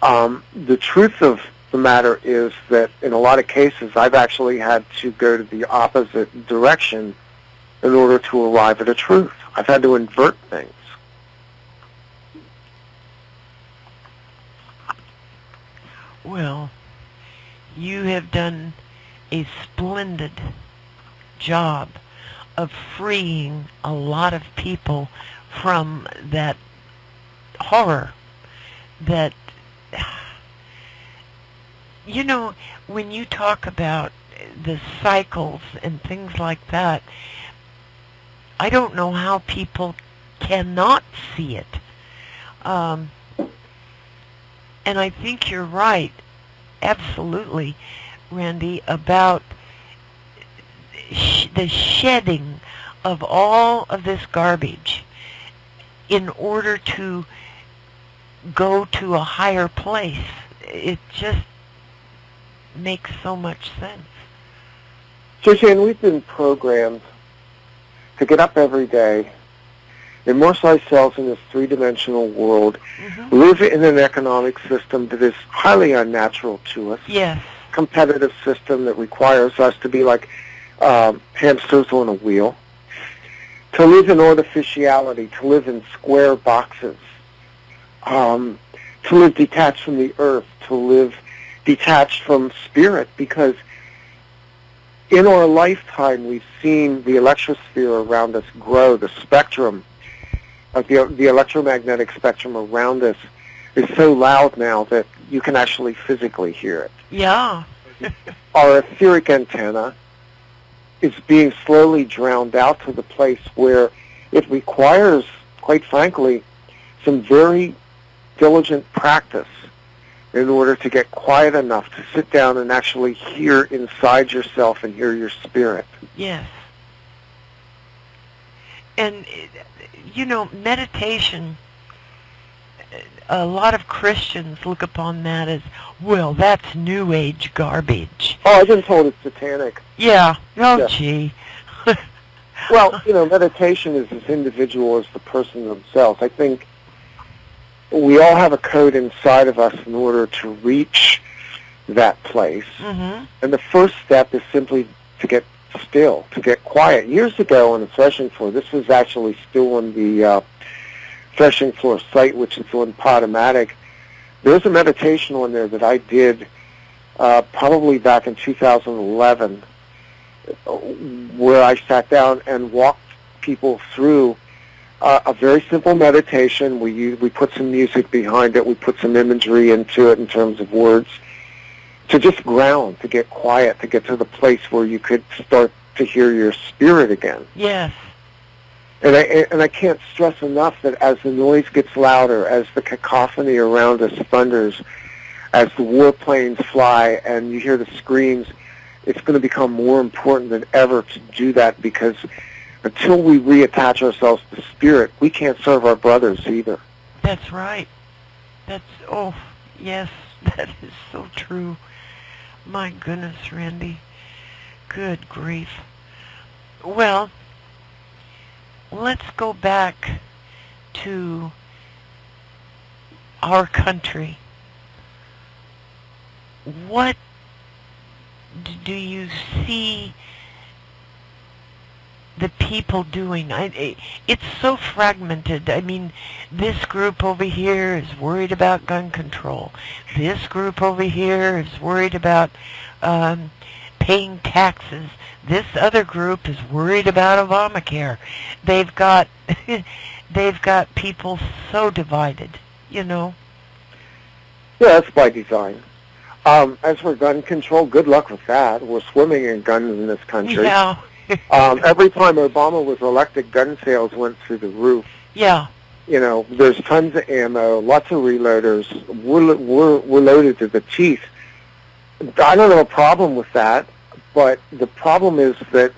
Um, the truth of the matter is that in a lot of cases, I've actually had to go to the opposite direction in order to arrive at a truth. I've had to invert things. Well, you have done a splendid job of freeing a lot of people from that horror that you know when you talk about the cycles and things like that I don't know how people cannot see it. Um, and I think you're right absolutely Randy about sh- the shedding of all of this garbage in order to go to a higher place. It just makes so much sense. So, Shane, we've been programmed to get up every day, immerse ourselves in this three-dimensional world, hmm live in an economic system that is highly unnatural to us, Yes. competitive system that requires us to be like um, hamsters on a wheel, to live in artificiality, to live in square boxes, um, to live detached from the earth, to live detached from spirit, because in our lifetime we've seen the electrosphere around us grow, the spectrum of the, the electromagnetic spectrum around us is so loud now that you can actually physically hear it. Yeah. Our etheric antenna is being slowly drowned out to the place where it requires, quite frankly, some very diligent practice in order to get quiet enough to sit down and actually hear inside yourself and hear your spirit. Yes. And, you know, meditation, a lot of Christians look upon that as, well, that's New Age garbage. Oh, I've been told it's satanic. Yeah. Oh, Yeah. gee. Well, you know, meditation is as individual as the person themselves. I think we all have a code inside of us in order to reach that place. hmm And the first step is simply to get still, to get quiet. Years ago on the threshing floor, this was actually still in the uh, threshing floor site, which is on Podomatic. There's a meditation on there that I did uh, probably back in 2011 uh, where I sat down and walked people through uh, a very simple meditation. We we put some music behind it. We put some imagery into it in terms of words to just ground, to get quiet, to get to the place where you could start to hear your spirit again. Yes. And I and I can't stress enough that as the noise gets louder, as the cacophony around us thunders, as the warplanes fly and you hear the screams, it's going to become more important than ever to do that because until we reattach ourselves to spirit, we can't serve our brothers either. That's right. That's, oh, yes, that is so true. My goodness, Randy. Good grief. Well, let's go back to our country. What do you see the people doing? I, it's so fragmented. I mean, this group over here is worried about gun control. This group over here is worried about um, paying taxes. This other group is worried about Obamacare. They've got they've got people so divided, you know. Yeah, that's by design. Um, as for gun control, good luck with that. We're swimming in guns in this country. Yeah. um, every time Obama was elected, gun sales went through the roof. Yeah. You know, there's tons of ammo, lots of reloaders. We're, we're, we're loaded to the teeth. I don't have a problem with that, but the problem is that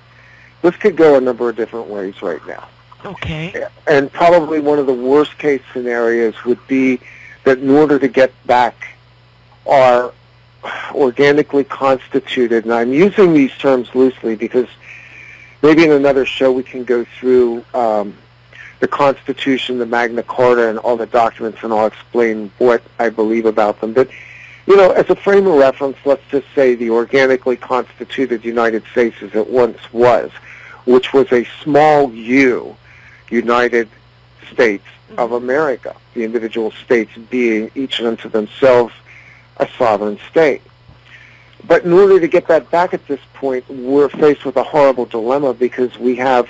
this could go a number of different ways right now. Okay. And probably one of the worst case scenarios would be that in order to get back our organically constituted, and I'm using these terms loosely because maybe in another show we can go through um, the Constitution, the Magna Carta, and all the documents, and I'll explain what I believe about them. But, you know, as a frame of reference, let's just say the organically constituted United States as it once was, which was a small U, United States of mm-hmm. America, the individual states being each unto themselves a sovereign state. But in order to get that back at this point, we're faced with a horrible dilemma because we have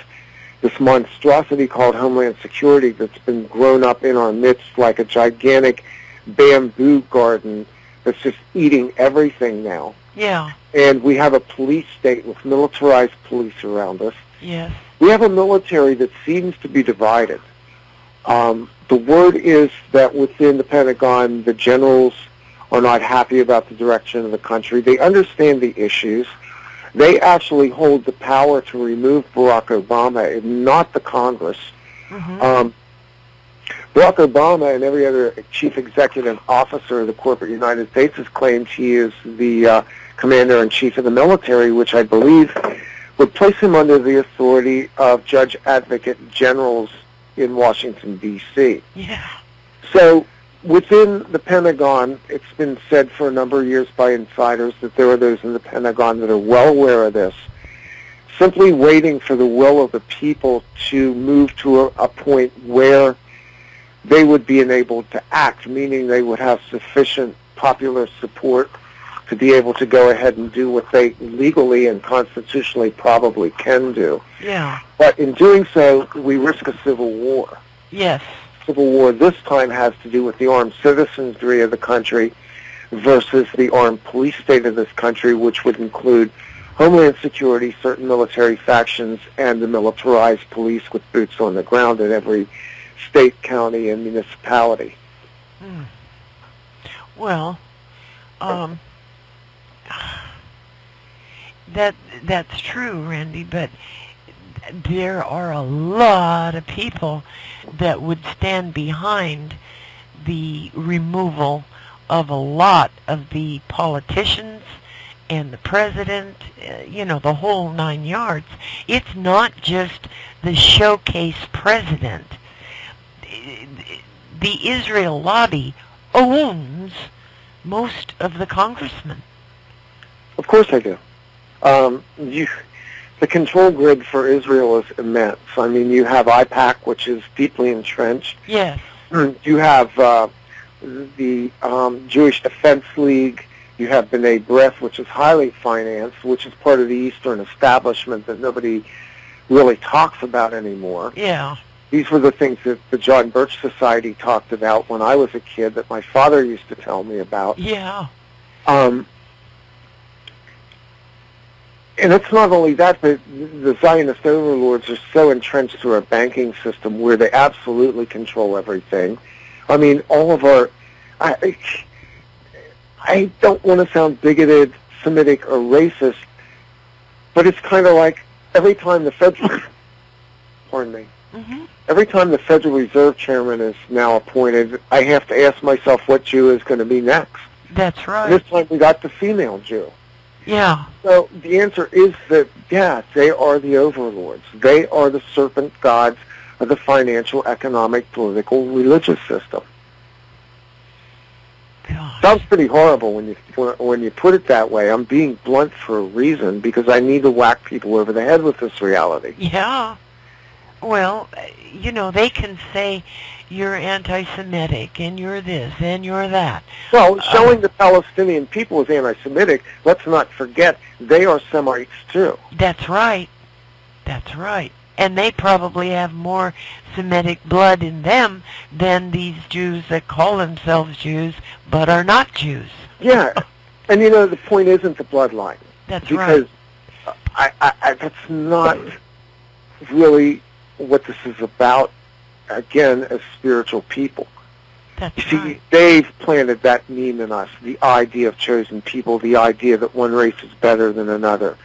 this monstrosity called Homeland Security that's been grown up in our midst like a gigantic bamboo garden that's just eating everything now. Yeah. And we have a police state with militarized police around us. Yes. We have a military that seems to be divided. Um, the word is that within the Pentagon, the generals are not happy about the direction of the country. They understand the issues. They actually hold the power to remove Barack Obama and not the Congress. Mm-hmm. Um, Barack Obama and every other chief executive officer of the corporate United States has claimed he is the uh, commander-in-chief of the military, which I believe would place him under the authority of judge advocate generals in Washington, D.C. Yeah. So within the Pentagon, it's been said for a number of years by insiders that there are those in the Pentagon that are well aware of this, simply waiting for the will of the people to move to a, a point where they would be enabled to act, meaning they would have sufficient popular support to be able to go ahead and do what they legally and constitutionally probably can do. Yeah. But in doing so, we risk a civil war. Yes. Civil War this time has to do with the armed citizenry of the country versus the armed police state of this country, which would include Homeland Security, certain military factions, and the militarized police with boots on the ground in every state, county, and municipality. Hmm. Well, um, that that's true, Randy, but there are a lot of people that would stand behind the removal of a lot of the politicians and the president, uh, you know, the whole nine yards. It's not just the showcase president. The Israel lobby owns most of the congressmen. Of course I do. Um, you, the control grid for Israel is immense. I mean, you have AIPAC, which is deeply entrenched. Yes. You have uh, the um, Jewish Defense League. You have B'nai B'rith, which is highly financed, which is part of the Eastern establishment that nobody really talks about anymore. Yeah. These were the things that the John Birch Society talked about when I was a kid that my father used to tell me about. Yeah. Um, and it's not only that, but the Zionist overlords are so entrenched through our banking system where they absolutely control everything. I mean, all of our, I, I don't want to sound bigoted, Semitic, or racist, but it's kind of like every time the Federal, pardon me, mm-hmm. Every time the Federal Reserve Chairman is now appointed, I have to ask myself what Jew is going to be next. That's right. This time we got the female Jew. Yeah. So the answer is that, yeah, they are the overlords. They are the serpent gods of the financial, economic, political, religious system. Gosh. Sounds pretty horrible when you when you put it that way. I'm being blunt for a reason because I need to whack people over the head with this reality. Yeah. Well, uh, you know, they can say you're anti-Semitic and you're this and you're that. Well, showing the Palestinian people as anti-Semitic, let's not forget they are Semites too. That's right. That's right. And they probably have more Semitic blood in them than these Jews that call themselves Jews but are not Jews. Yeah, and you know the point isn't the bloodline That's because right. I, I, I, that's not really what this is about. Again, as spiritual people, That's you see, right. they've planted that meme in us: the idea of chosen people, the idea that one race is better than another.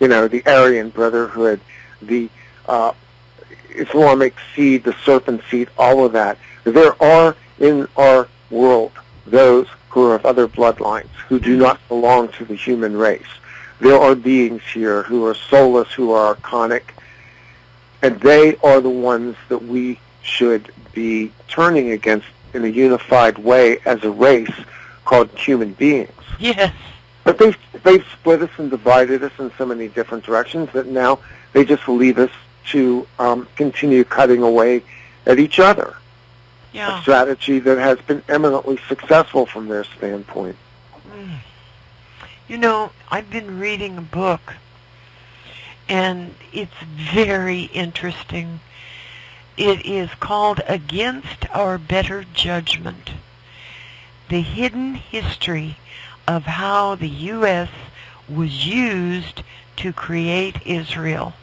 You know, the Aryan Brotherhood, the uh, Islamic seed, the serpent seed, all of that. There are in our world those who are of other bloodlines who do not belong to the human race. There are beings here who are soulless, who are archonic, and they are the ones that we should be turning against in a unified way as a race called human beings. Yes. But they've, they've split us and divided us in so many different directions that now they just leave us to um, continue cutting away at each other. Yeah. A strategy that has been eminently successful from their standpoint. Mm. You know, I've been reading a book, and it's very interesting. It is called Against Our Better Judgment. The Hidden History of How the U.S. was used to create Israel.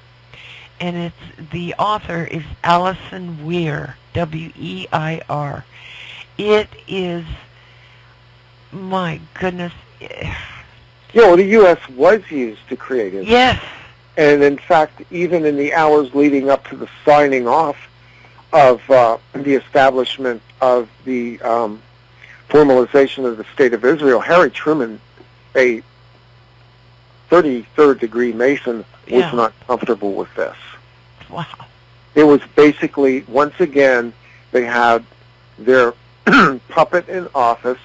And it's the author is Alison Weir, W-E-I-R. It is, my goodness, You know, the U.S. was used to create it. yes, And in fact, even in the hours leading up to the signing off of uh, the establishment of the um, formalization of the State of Israel, Harry Truman, a 33rd degree Mason, was not comfortable with this. wow, It was basically, once again, they had their puppet in office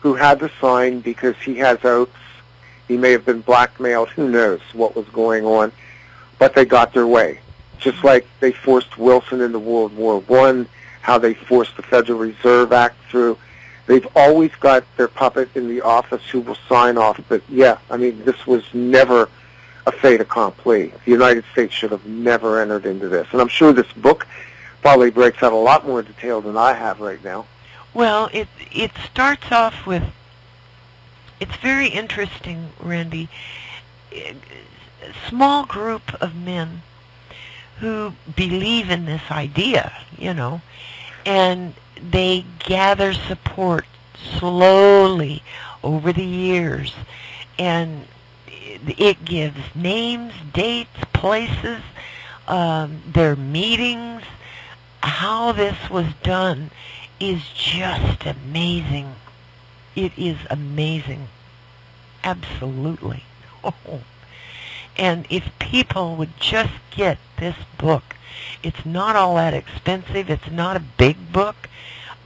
who had to sign because he has oaths. He may have been blackmailed. Who knows what was going on? But they got their way. Just like they forced Wilson into World War One, how they forced the Federal Reserve Act through. They've always got their puppet in the office who will sign off. But yeah, I mean, this was never a fait accompli. The United States should have never entered into this. And I'm sure this book probably breaks out a lot more detail than I have right now. Well, it it starts off with. It's very interesting, Randy. A small group of men who believe in this idea, you know, and they gather support slowly over the years, and it- gives names, dates, places, um, their meetings. How this was done is just amazing. It is amazing. Absolutely. Oh. And if people would just get this book, it's not all that expensive. It's not a big book,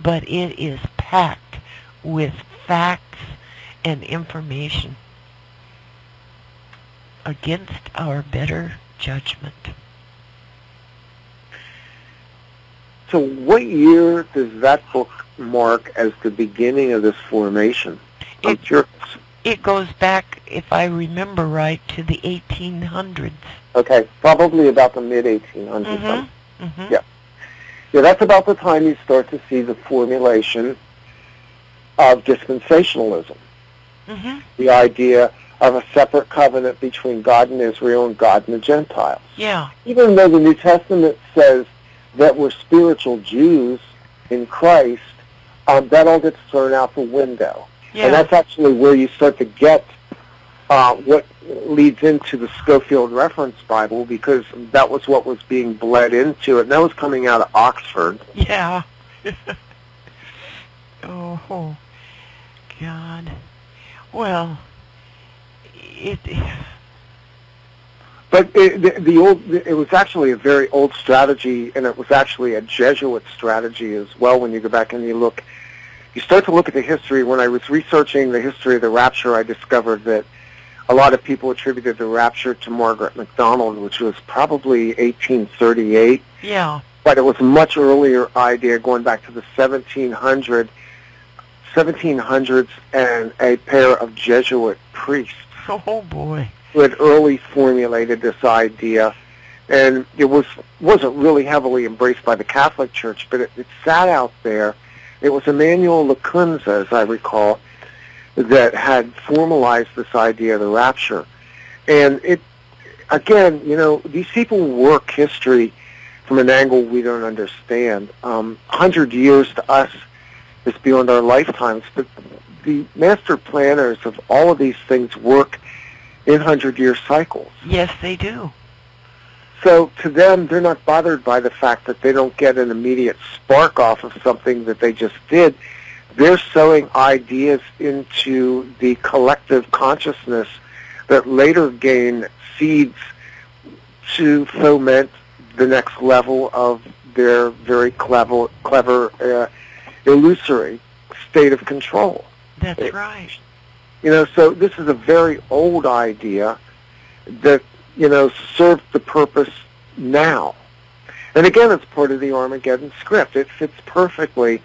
but it is packed with facts and information against our better judgment. So what year does that book mark as the beginning of this formation? I'm It- curious. It goes back, if I remember right, to the 1800s. Okay, probably about the mid-1800s. Mhm. Mhm. Yeah. Yeah, that's about the time you start to see the formulation of dispensationalism, Mhm. the idea of a separate covenant between God and Israel and God and the Gentiles. Yeah. Even though the New Testament says that we're spiritual Jews in Christ, um, that all gets thrown out the window. Yeah. And that's actually where you start to get uh, what leads into the Scofield Reference Bible because that was what was being bled into it. And that was coming out of Oxford. Yeah. oh, God. Well, it, But it, the, the old, it was actually a very old strategy, and it was actually a Jesuit strategy as well. When you go back and you look, you start to look at the history. When I was researching the history of the rapture, I discovered that a lot of people attributed the rapture to Margaret MacDonald, which was probably 1838. yeah, But it was a much earlier idea, going back to the 1700, 1700s, and a pair of Jesuit priests oh boy, who had early formulated this idea, and it was wasn't really heavily embraced by the Catholic Church, but it, it sat out there. It was Emmanuel Lacunza, as I recall, that had formalized this idea of the rapture, and it again, you know, these people work history from an angle we don't understand. Um, Hundred years to us is beyond our lifetimes, but the master planners of all of these things work in hundred-year cycles. yes they do. So to them, they're not bothered by the fact that they don't get an immediate spark off of something that they just did. They're sowing ideas into the collective consciousness that later gain seeds to foment the next level of their very clever, clever, uh, illusory state of control. That's It- right. You know, so this is a very old idea that, you know, serves the purpose now. And again, it's part of the Armageddon script. It fits perfectly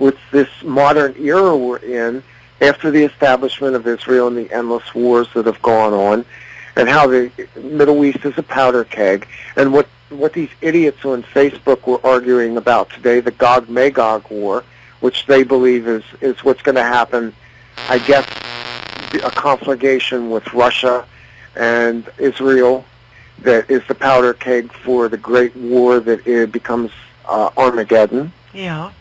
with this modern era we're in after the establishment of Israel and the endless wars that have gone on and how the Middle East is a powder keg and what, what these idiots on Facebook were arguing about today, the Gog-Magog war, which they believe is, is what's going to happen, I guess, a conflagration with Russia and Israel that is the powder keg for the great war that it becomes uh, Armageddon. Yeah,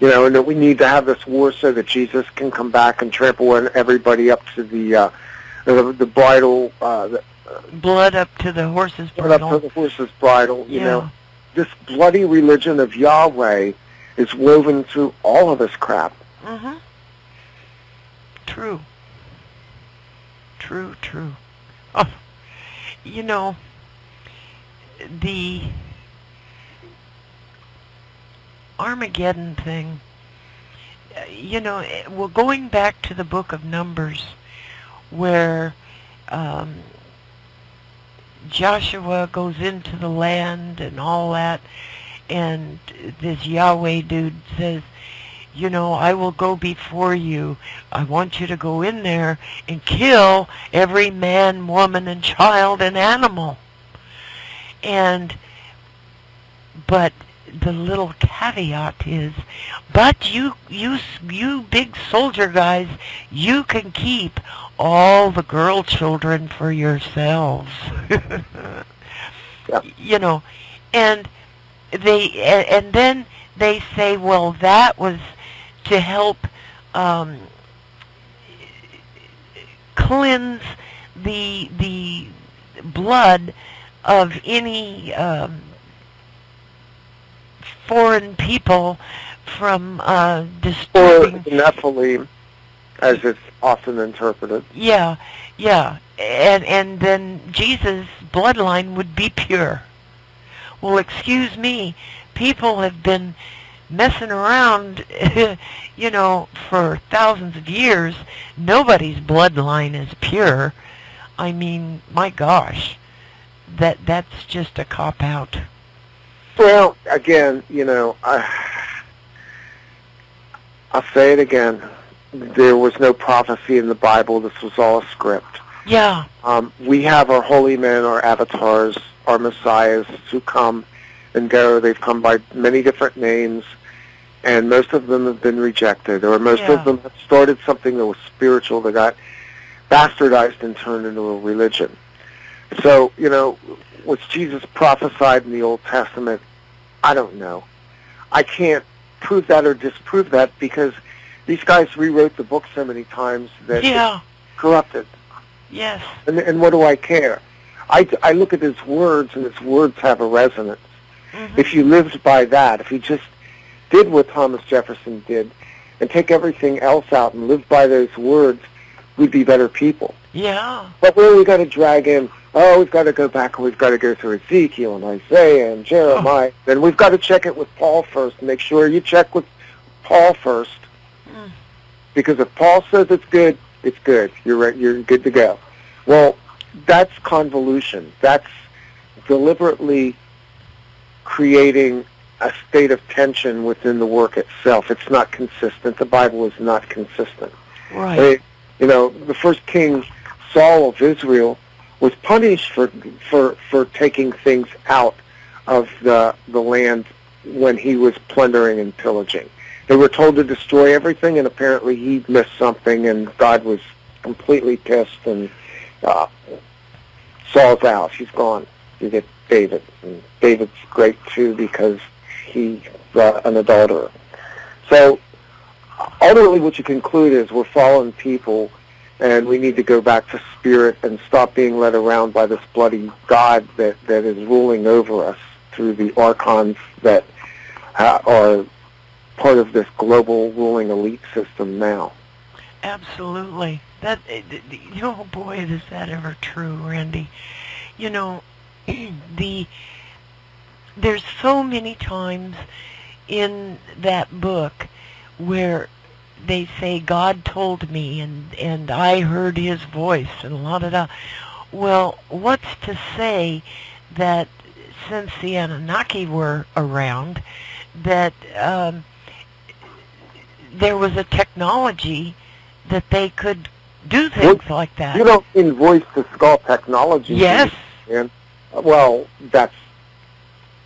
You know, and that we need to have this war so that Jesus can come back and trample everybody up to the uh, the, the bridle, uh, the, blood up to the horse's put up to bridle. the horse's bridle. You Yeah. know, this bloody religion of Yahweh is woven through all of this crap. Mm-hmm. True. True, true. Oh, you know, the Armageddon thing, uh, you know, eh, well, going back to the book of Numbers, where um, Joshua goes into the land and all that, and this Yahweh dude says, you know, I will go before you. I want you to go in there and kill every man, woman, and child and animal. And, but the little caveat is, but you, you, you big soldier guys, you can keep all the girl children for yourselves. Yeah. You know, and they, and then they say, well, that was to help um, cleanse the the blood of any um, foreign people from uh, disturbing. the Nephilim, as it's often interpreted. Yeah, yeah, and and then Jesus' bloodline would be pure. Well, excuse me, people have been messing around, you know, for thousands of years. Nobody's bloodline is pure. I mean, my gosh, that that's just a cop out. Well, again, you know, I, I'll say it again. There was no prophecy in the Bible. This was all a script. Yeah, Um, we have our holy men, our avatars, our messiahs who come and go. They've come by many different names, and most of them have been rejected, or most Yeah. of them have started something that was spiritual that got bastardized and turned into a religion. So, you know, was Jesus prophesied in the Old Testament? I don't know. I can't prove that or disprove that because these guys rewrote the book so many times that yeah, it's corrupted. yes, And, and what do I care? I, I look at his words, and his words have a resonance. mhm, If you lived by that, if you just did what Thomas Jefferson did, and take everything else out and live by those words, we'd be better people. Yeah. But where we got to drag in, oh, we've got to go back and we've got to go through Ezekiel and Isaiah and Jeremiah. Oh. Then we've got to check it with Paul first. Make sure you check with Paul first. Mm. Because if Paul says it's good, it's good. You're right, you're good to go. Well, that's convolution. That's deliberately creating a state of tension within the work itself. It's not consistent. The Bible is not consistent. Right. They- you know, the first king, Saul of Israel, was punished for for for taking things out of the the land when he was plundering and pillaging. They were told to destroy everything, and apparently he missed something, and God was completely pissed. And uh, Saul's out; he's gone. You get David, and David's great too because he's an adulterer. So ultimately what you conclude is we're fallen people and we need to go back to spirit and stop being led around by this bloody God that, that is ruling over us through the archons that uh, are part of this global ruling elite system now. Absolutely. That eh, you know, boy, is that ever true, Randy? You know, the there's so many times in that book where they say God told me and and I heard his voice and la da da. Well, what's to say that since the Anunnaki were around, that um, there was a technology that they could do things like that? You don't invoice the skull technology. yes. And, well, that's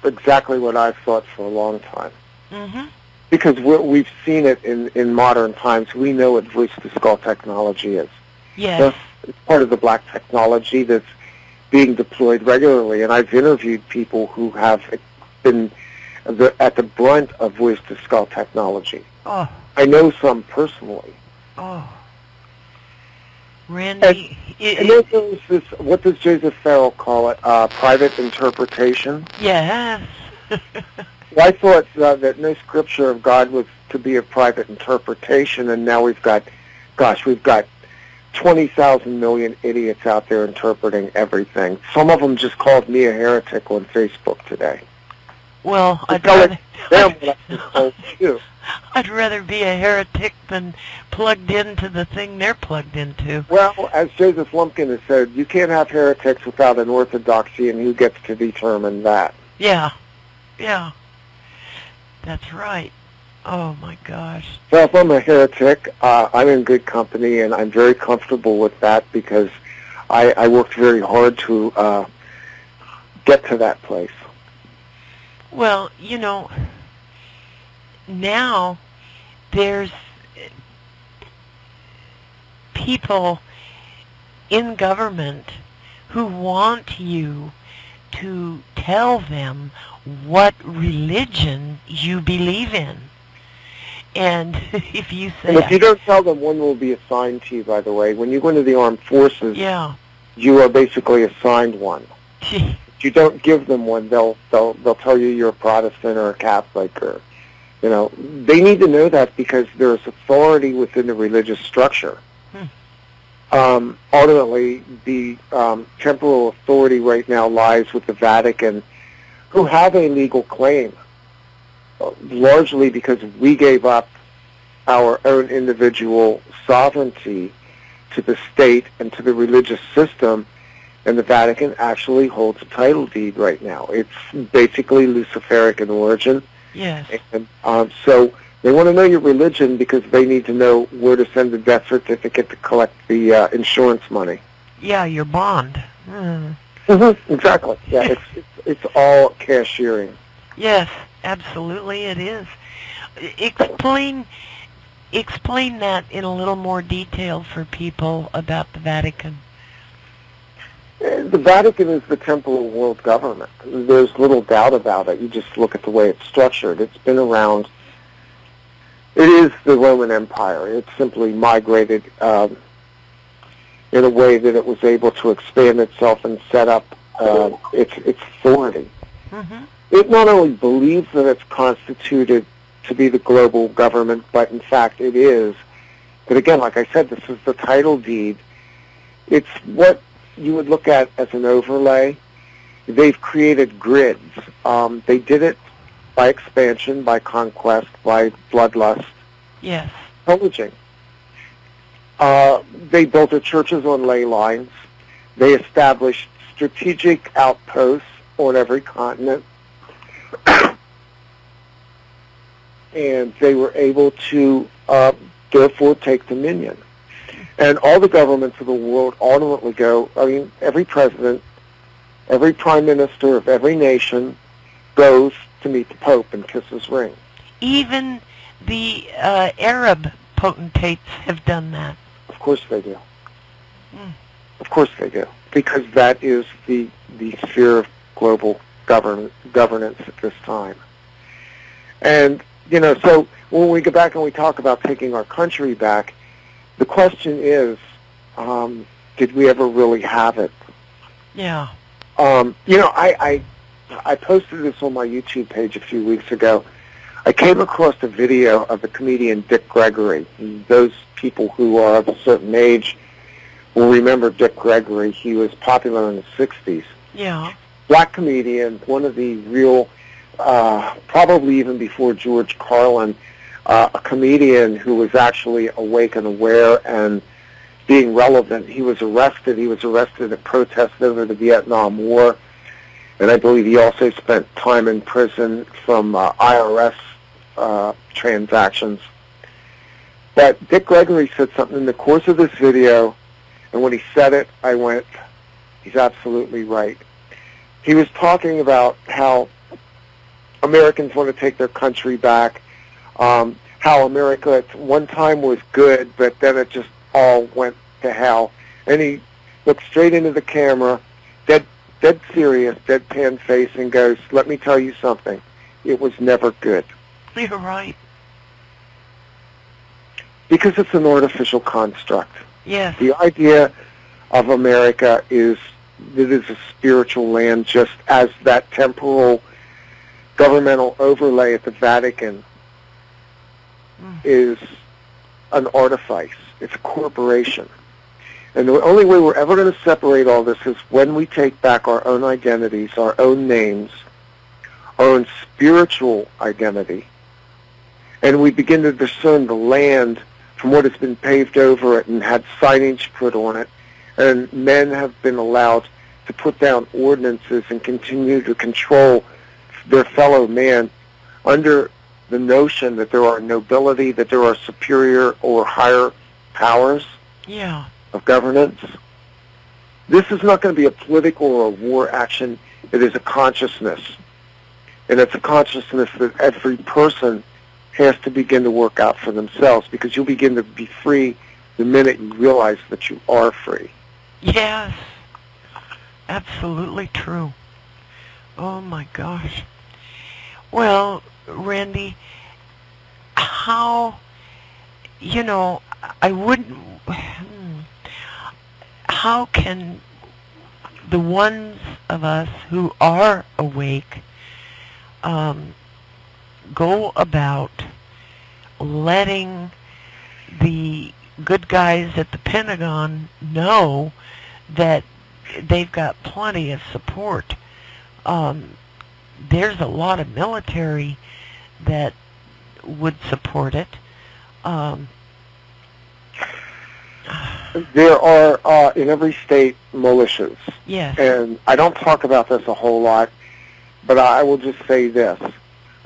exactly what I've thought for a long time. Mhm. Because we're, we've seen it in, in modern times. We know what voice to skull technology is. Yes. It's part of the black technology that's being deployed regularly. And I've interviewed people who have been the, at the brunt of voice to skull technology. Oh. I know some personally. Oh. Randy, And then there's this, what does Joseph Farrell call it? Uh, private interpretation. yes. Well, I thought uh, that no scripture of God was to be a private interpretation, and now we've got, gosh, we've got 20,000 million idiots out there interpreting everything. Some of them just called me a heretic on Facebook today. well, I'd tell it rather, Them what I told too. I'd rather be a heretic than plugged into the thing they're plugged into. Well, as Joseph Lumpkin has said, you can't have heretics without an orthodoxy, and who gets to determine that? Yeah. Yeah. That's right. Oh my gosh. So if I'm a heretic, uh, I'm in good company, and I'm very comfortable with that because I, I worked very hard to uh, get to that place. Well, you know, now there's people in government who want you to tell them what religion you believe in. And if you say, And if you don't tell them, one will be assigned to you, by the way. When you go into the armed forces, yeah, you are basically assigned one. If you don't give them one, they'll they'll they'll tell you you're a Protestant or a Catholic or you know they need to know that because there's authority within the religious structure. Hmm. Um, ultimately, the um, temporal authority right now lies with the Vatican, who have a legal claim, uh, largely because we gave up our own individual sovereignty to the state and to the religious system and the Vatican actually holds a title deed right now. It's basically Luciferic in origin, yes, and um, so they want to know your religion because they need to know where to send the death certificate to collect the uh, insurance money. yeah, your bond. Mm-hmm. Exactly. Yeah, it's, it's it's all cashiering. Yes, absolutely it is. Explain explain that in a little more detail for people about the Vatican. The Vatican is the temporal world government. There's little doubt about it. You just look at the way it's structured. It's been around. It is the Roman Empire. It's simply migrated um, in a way that it was able to expand itself and set up uh, its its authority. hmm It not only believes that it's constituted to be the global government, but in fact it is. But again, like I said, this is the title deed It's what you would look at as an overlay. They've created grids. Um, they did it by expansion, by conquest, by bloodlust, Yes. pillaging. Uh, they built their churches on ley lines. They established strategic outposts on every continent. and they were able to uh, therefore take dominion. And all the governments of the world ultimately go, I mean, every president, every prime minister of every nation goes to meet the Pope and kiss his ring. Even the uh, Arab potentates have done that. Of course they do. Mm. Of course they do. Because that is the, the sphere of global govern, governance at this time. And, you know, so when we go back and we talk about taking our country back, the question is, um, did we ever really have it? Yeah. Um, you know, I, I I posted this on my YouTube page a few weeks ago. I came across a video of the comedian Dick Gregory. Those people who are of a certain age will remember Dick Gregory. He was popular in the 60s. Yeah. Black comedian, one of the real, uh, probably even before George Carlin, uh, a comedian who was actually awake and aware and being relevant. He was arrested. He was arrested at protests over the Vietnam War, and I believe he also spent time in prison from uh, IRS uh, transactions. But Dick Gregory said something in the course of this video, and when he said it, I went, he's absolutely right. He was talking about how Americans want to take their country back, um, how America at one time was good, but then it just all went to hell. And he looked straight into the camera, dead, dead serious, deadpan face, and goes, "Let me tell you something. It was never good You're right. because it's an artificial construct. Yes. The idea of America is that it is a spiritual land, just as that temporal governmental overlay at the Vatican Mm. is an artifice. It's a corporation. And the only way we're ever going to separate all this is when we take back our own identities, our own names, our own spiritual identity, and we begin to discern the land from what has been paved over it and had signage put on it, and men have been allowed to put down ordinances and continue to control their fellow man under the notion that there are nobility, that there are superior or higher powers Yeah. of governance. This is not going to be a political or a war action. It is a consciousness. And it's a consciousness that every person has to begin to work out for themselves because you'll begin to be free the minute you realize that you are free. Yes. Absolutely true. Oh my gosh. Well, Randy, how, you know, I wouldn't, how can the ones of us who are awake um, go about letting the good guys at the Pentagon know that they've got plenty of support. Um, there's a lot of military that would support it. Um, There are, uh, in every state, militias. yes. And I don't talk about this a whole lot, but I will just say this.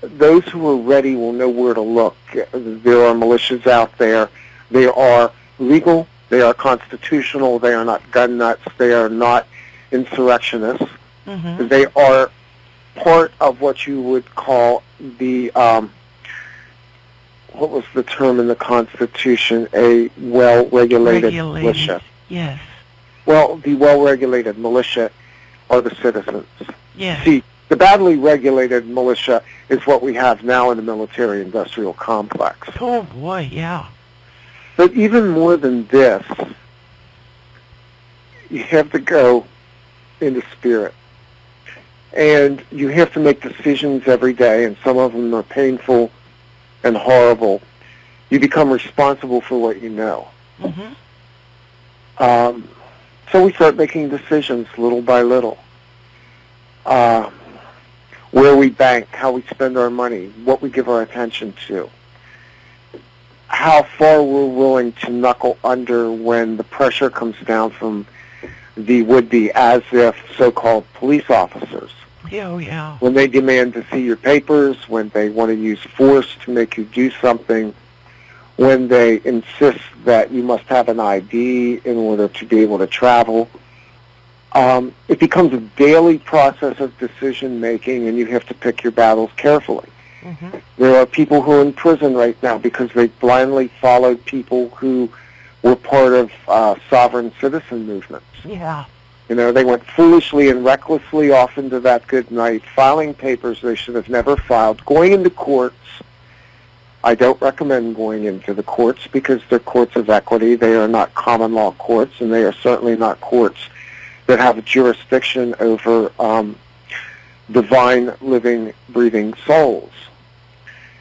Those who are ready will know where to look. There are militias out there. They are legal. They are constitutional. They are not gun nuts. They are not insurrectionists. hmm They are part of what you would call the, um, what was the term in the Constitution? A well-regulated Regulated. militia. Yes. Well, the well-regulated militia are the citizens. Yes. See, the badly regulated militia is what we have now in the military-industrial complex. Oh boy, yeah. But even more than this, you have to go into spirit. And you have to make decisions every day, and some of them are painful and horrible. You become responsible for what you know. hmm Um, So we start making decisions little by little. Uh, where we bank, how we spend our money, what we give our attention to, how far we're willing to knuckle under when the pressure comes down from the would-be as if so-called police officers. Oh, yeah. When they demand to see your papers, when they want to use force to make you do something, when they insist that you must have an ID in order to be able to travel. Um, it becomes a daily process of decision making, and you have to pick your battles carefully. Mm-hmm. There are people who are in prison right now because they blindly followed people who were part of uh, sovereign citizen movements. Yeah. You know, they went foolishly and recklessly off into that good night, filing papers they should have never filed, going into courts. I don't recommend going into the courts because they're courts of equity. They are not common law courts, and they are certainly not courts that have jurisdiction over um, divine, living, breathing souls.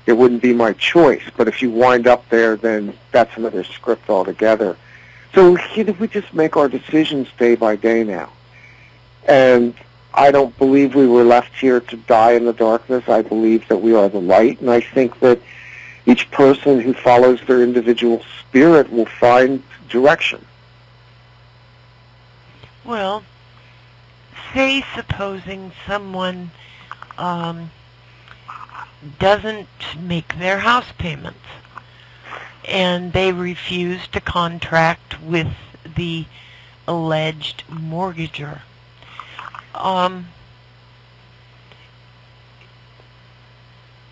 It wouldn't be my choice, but if you wind up there, then that's another script altogether. So we just make our decisions day by day now. And I don't believe we were left here to die in the darkness. I believe that we are the light, and I think that each person who follows their individual spirit will find direction. Well, say supposing someone um, doesn't make their house payments and they refuse to contract with the alleged mortgager. Um,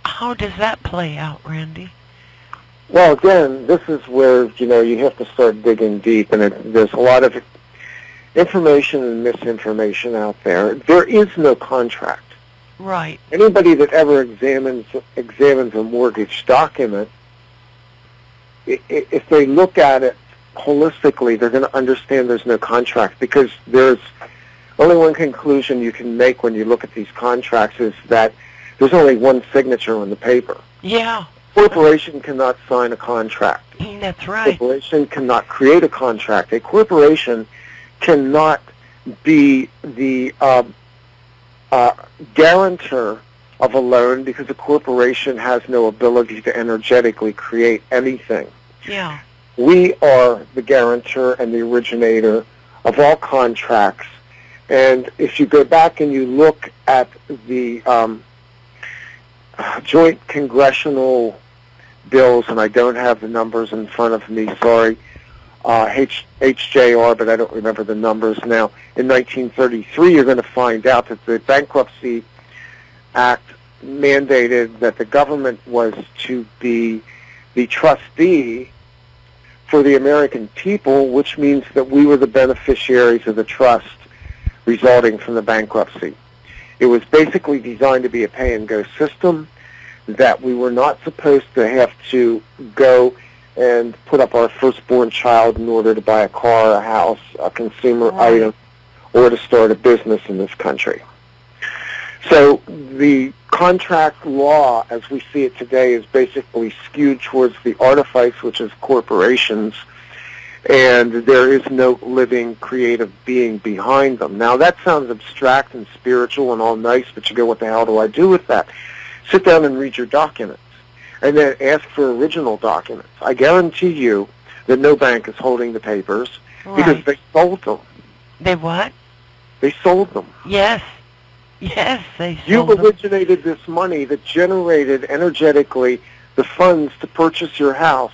how does that play out, Randy? Well, again, this is where you know you have to start digging deep, and it, there's a lot of information and misinformation out there. There is no contract. Right. Anybody that ever examines examines a mortgage document, if they look at it holistically, they're going to understand there's no contract because there's only one conclusion you can make when you look at these contracts is that there's only one signature on the paper. Yeah, Corporation cannot sign a contract. that's right. corporation cannot create a contract. A corporation cannot be the um, uh, guarantor of a loan because a corporation has no ability to energetically create anything. Yeah. We are the guarantor and the originator of all contracts. And if you go back and you look at the um, joint congressional bills, and I don't have the numbers in front of me, sorry, uh, H, HJR, but I don't remember the numbers now. In 1933, you're going to find out that the Bankruptcy Act mandated that the government was to be the trustee for the American people, which means that we were the beneficiaries of the trust resulting from the bankruptcy. It was basically designed to be a pay-and-go system, that we were not supposed to have to go and put up our firstborn child in order to buy a car, a house, a consumer Right. item, or to start a business in this country. So the contract law, as we see it today, is basically skewed towards the artifice, which is corporations, and there is no living, creative being behind them. Now, that sounds abstract and spiritual and all nice, but you go, what the hell do I do with that? Sit down and read your documents, and then ask for original documents. I guarantee you that no bank is holding the papers because they sold them. They what? They sold them. Yes. Yes, they You sold them. originated this money that generated energetically the funds to purchase your house.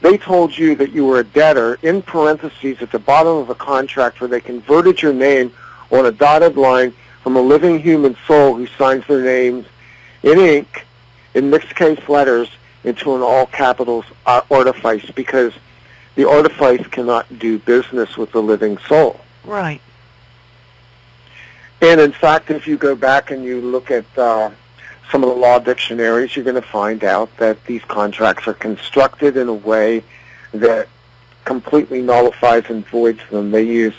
They told you that you were a debtor in parentheses at the bottom of a contract where they converted your name on a dotted line from a living human soul who signs their names in ink in mixed case letters into an all capitals uh, artifice because the artifice cannot do business with the living soul. Right. And in fact, if you go back and you look at uh, some of the law dictionaries, you're going to find out that these contracts are constructed in a way that completely nullifies and voids them. They use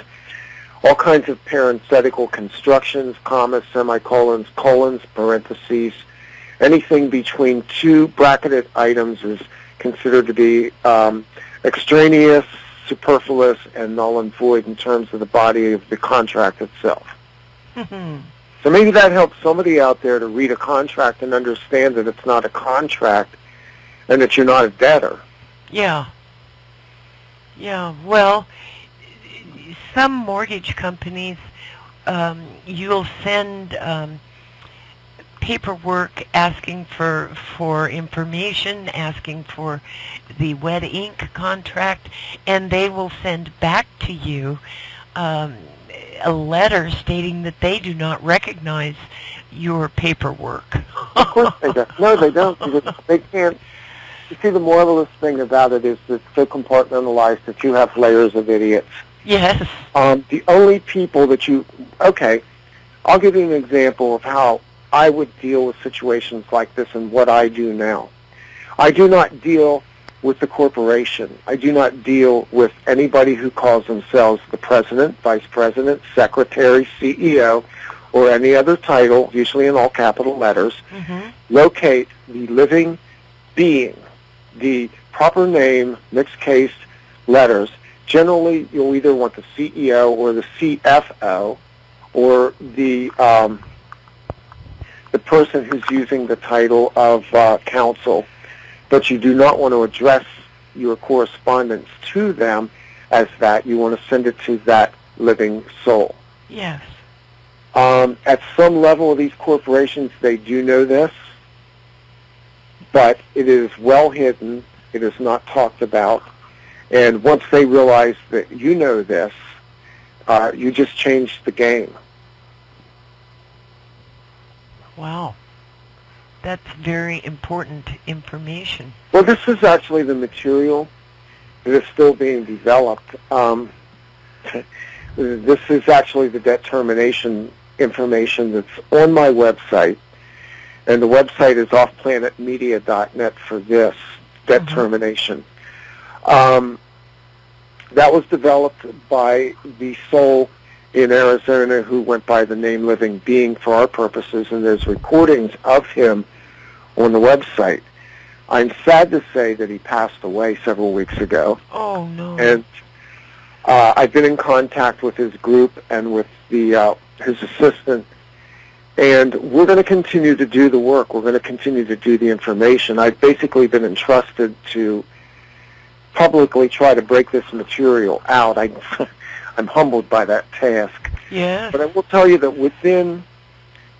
all kinds of parenthetical constructions, commas, semicolons, colons, parentheses. Anything between two bracketed items is considered to be um, extraneous, superfluous and null and void in terms of the body of the contract itself. So maybe that helps somebody out there to read a contract and understand that it's not a contract and that you're not a debtor. Yeah. Yeah. Well, some mortgage companies, um, you'll send um, paperwork asking for for information, asking for the wet ink contract, and they will send back to you um, a letter stating that they do not recognize your paperwork. Of course they don't. No, they don't. Because they can't. You see, the marvelous thing about it is it's so compartmentalized that you have layers of idiots. yes. Um, the only people that you, okay, I'll give you an example of how I would deal with situations like this and what I do now. I do not deal with the corporation. I do not deal with anybody who calls themselves the president, vice president, secretary, CEO, or any other title, usually in all capital letters. Mhm. Locate the living being, the proper name, mixed case letters. Generally, you'll either want the CEO or the CFO or the um, the person who's using the title of uh, counsel, but you do not want to address your correspondence to them as that. You want to send it to that living soul. Yes. Um, at some level of these corporations, they do know this, but it is well hidden. It is not talked about. And once they realize that you know this, uh, you just change the game. Wow. That's very important information. Well, this is actually the material that is still being developed. Um, this is actually the determination information that's on my website, and the website is offplanetmedia.net for this determination. Um, that was developed by the soul in Arizona who went by the name Living Being for our purposes, and there's recordings of him on the website. I'm sad to say that he passed away several weeks ago, Oh no. and uh, I've been in contact with his group and with the uh, his assistant, and we're going to continue to do the work. We're going to continue to do the information. I've basically been entrusted to publicly try to break this material out. I, I'm humbled by that task. yes. But I will tell you that within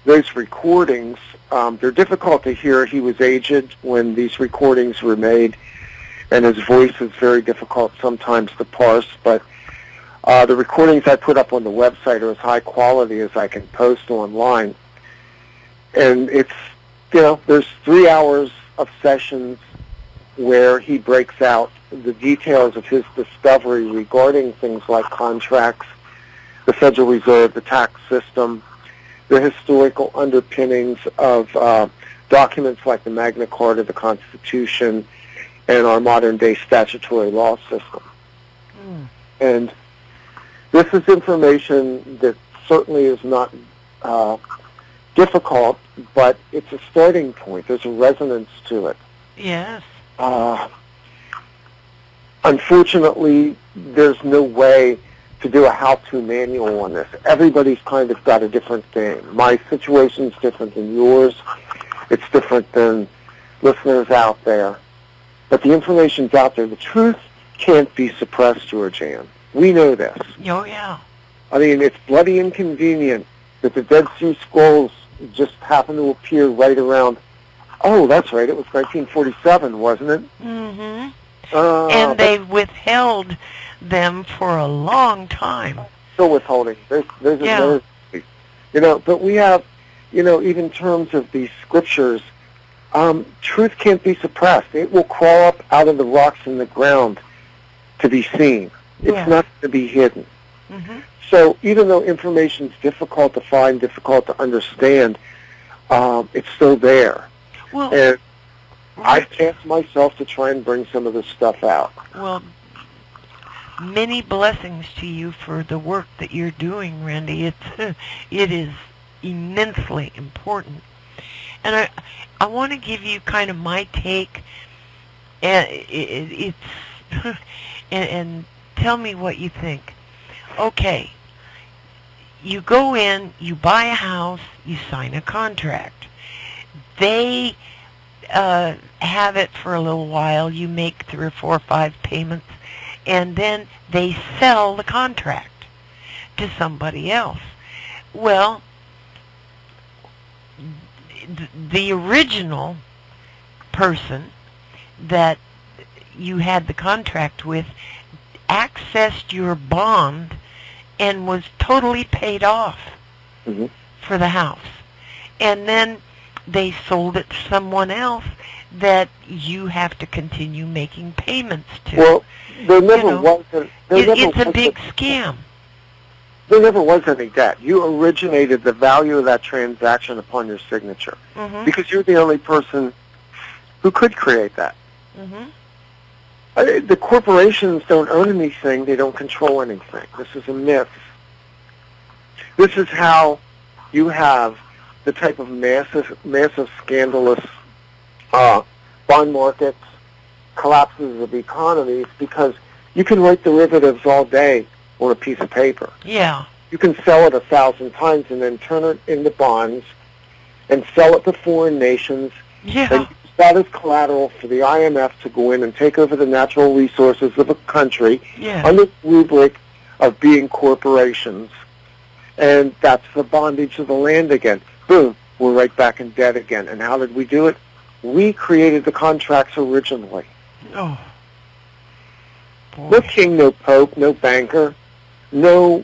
those recordings, um, they're difficult to hear. He was aged when these recordings were made, and his voice is very difficult sometimes to parse. But uh, the recordings I put up on the website are as high quality as I can post online. And it's, you know, there's three hours of sessions where he breaks out the details of his discovery regarding things like contracts, the Federal Reserve, the tax system, the historical underpinnings of uh, documents like the Magna Carta, the Constitution, and our modern-day statutory law system. Mm. And this is information that certainly is not uh, difficult, but it's a starting point. There's a resonance to it. Yes. Uh, unfortunately, there's no way to do a how-to manual on this. Everybody's kind of got a different thing. My situation's different than yours. It's different than listeners out there. But the information's out there. The truth can't be suppressed, GeorgeAnne. We know this. Oh yeah. I mean, it's bloody inconvenient that the Dead Sea Scrolls just happen to appear right around. Oh, that's right. It was 1947, wasn't it? Mm-hmm. Uh, and they withheld them for a long time. still withholding. There's, there's Yeah. another, you know. But we have, you know, even in terms of these scriptures, um, truth can't be suppressed. It will crawl up out of the rocks in the ground to be seen. It's Yeah. not to be hidden. Mhm. So even though information is difficult to find, difficult to understand, um, it's still there. Well, And I've tasked myself to try and bring some of this stuff out. well, many blessings to you for the work that you're doing, Randy. It's it is immensely important, and I I want to give you kind of my take. And it, it's and, and tell me what you think. Okay, you go in, you buy a house, you sign a contract. They uh, have it for a little while. You make three or four or five payments, and then they sell the contract to somebody else. Well, the original person that you had the contract with accessed your bond and was totally paid off mm-hmm. for the house. And then they sold it to someone else that you have to continue making payments to. Well, there never you know, was. A, there it, never it's a was big scam. There never was any debt. You originated the value of that transaction upon your signature hmm because you're the only person who could create that. hmm Uh, The corporations don't own anything. They don't control anything. This is a myth. This is how you have the type of massive, massive scandalous uh, bond markets, collapses of economies, because you can write derivatives all day on a piece of paper. Yeah. You can sell it a thousand times and then turn it into bonds and sell it to foreign nations Yeah. and that as collateral for the IMF to go in and take over the natural resources of a country Yeah. under the rubric of being corporations. And that's the bondage of the land again. Boom, we're right back in debt again. And how did we do it? We created the contracts originally. Oh. Boy. No king, no pope, no banker, no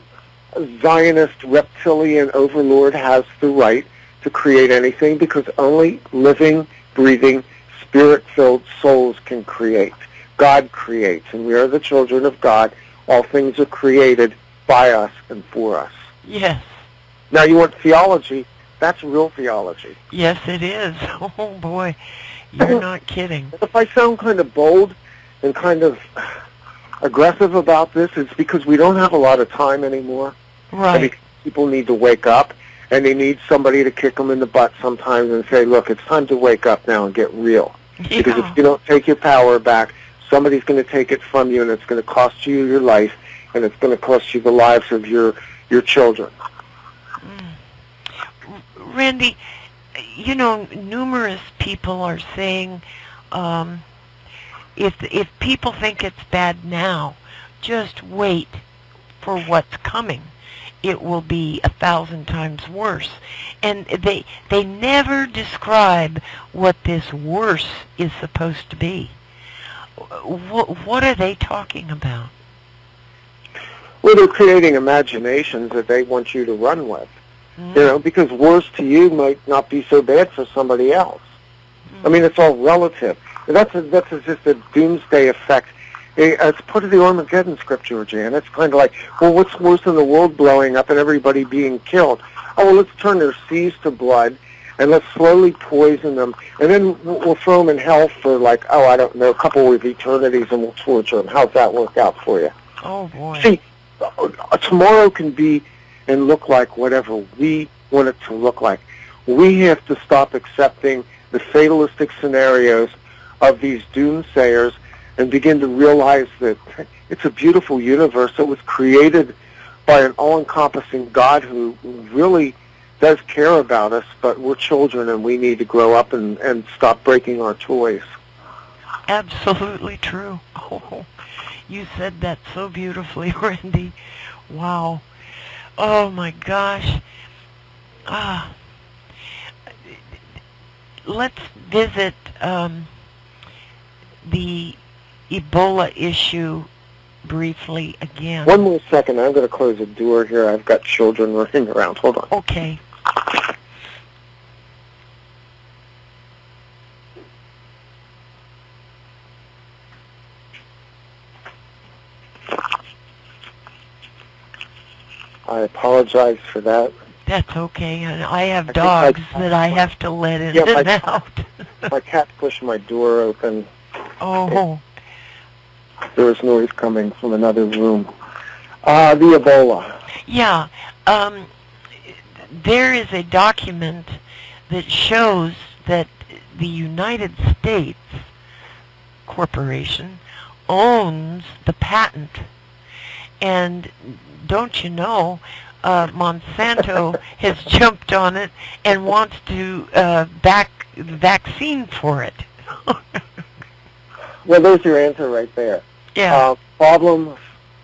Zionist reptilian overlord has the right to create anything because only living, breathing, spirit-filled souls can create. God creates, and we are the children of God. All things are created by us and for us. Yes. Now, you want theology? That's real theology. Yes, it is. Oh boy, you're not kidding. If I sound kind of bold and kind of aggressive about this, it's because we don't have a lot of time anymore. Right. people need to wake up, and they need somebody to kick them in the butt sometimes and say, look, it's time to wake up now and get real. Because if you don't take your power back, somebody's going to take it from you, and it's going to cost you your life, and it's going to cost you the lives of your your children. Mm. Randy, you know, numerous people are saying um, if if people think it's bad now, just wait for what's coming. It will be a thousand times worse. And they they never describe what this worse is supposed to be. What, what are they talking about? Well, they're creating imaginations that they want you to run with. Hmm? You know, because worse to you might not be so bad for somebody else. I mean, it's all relative. That's a, that's a, just a doomsday effect. It's part of the Armageddon scripture, Jan. It's kind of like, well, what's worse than the world blowing up and everybody being killed? Oh, well, let's turn their seas to blood and let's slowly poison them, and then we'll we'll throw them in hell for like, oh, I don't know, a couple of eternities, and we'll torture them. How's that work out for you? Oh boy. See, uh, tomorrow can be and look like whatever we want it to look like. We have to stop accepting the fatalistic scenarios of these doomsayers and begin to realize that it's a beautiful universe that was created by an all-encompassing God who really does care about us, but we're children and we need to grow up and, and stop breaking our toys. Absolutely true. Oh, you said that so beautifully, Randy. Wow. Oh my gosh. Ah. Let's visit um, the Ebola issue briefly again. One more second. I'm going to close the door here. I've got children running around. Hold on. Okay. I apologize for that. That's okay. I have I dogs that I have to let in Yeah, and my- out. My cat pushed my door open. oh. There was noise coming from another room. Uh, the Ebola. Yeah, um, there is a document that shows that the United States Corporation owns the patent And don't you know, uh, Monsanto has jumped on it and wants to uh, back vaccine for it. well, there's your answer right there. Yeah. Uh, problem,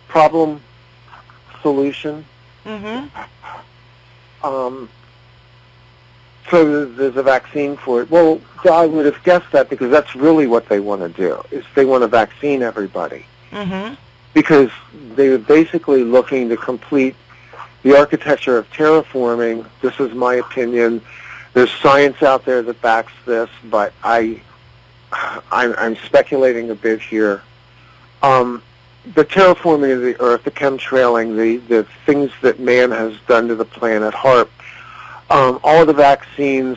problem, solution. Mm-hmm. Um, so there's a vaccine for it. Well, I would have guessed that because that's really what they want to do, is they want to vaccine everybody. Mm-hmm. Because they were basically looking to complete the architecture of terraforming. This is my opinion. There's science out there that backs this, but I, I'm, I'm speculating a bit here. Um, the terraforming of the earth, the chemtrailing, the, the things that man has done to the planet, HAARP, um, all the vaccines,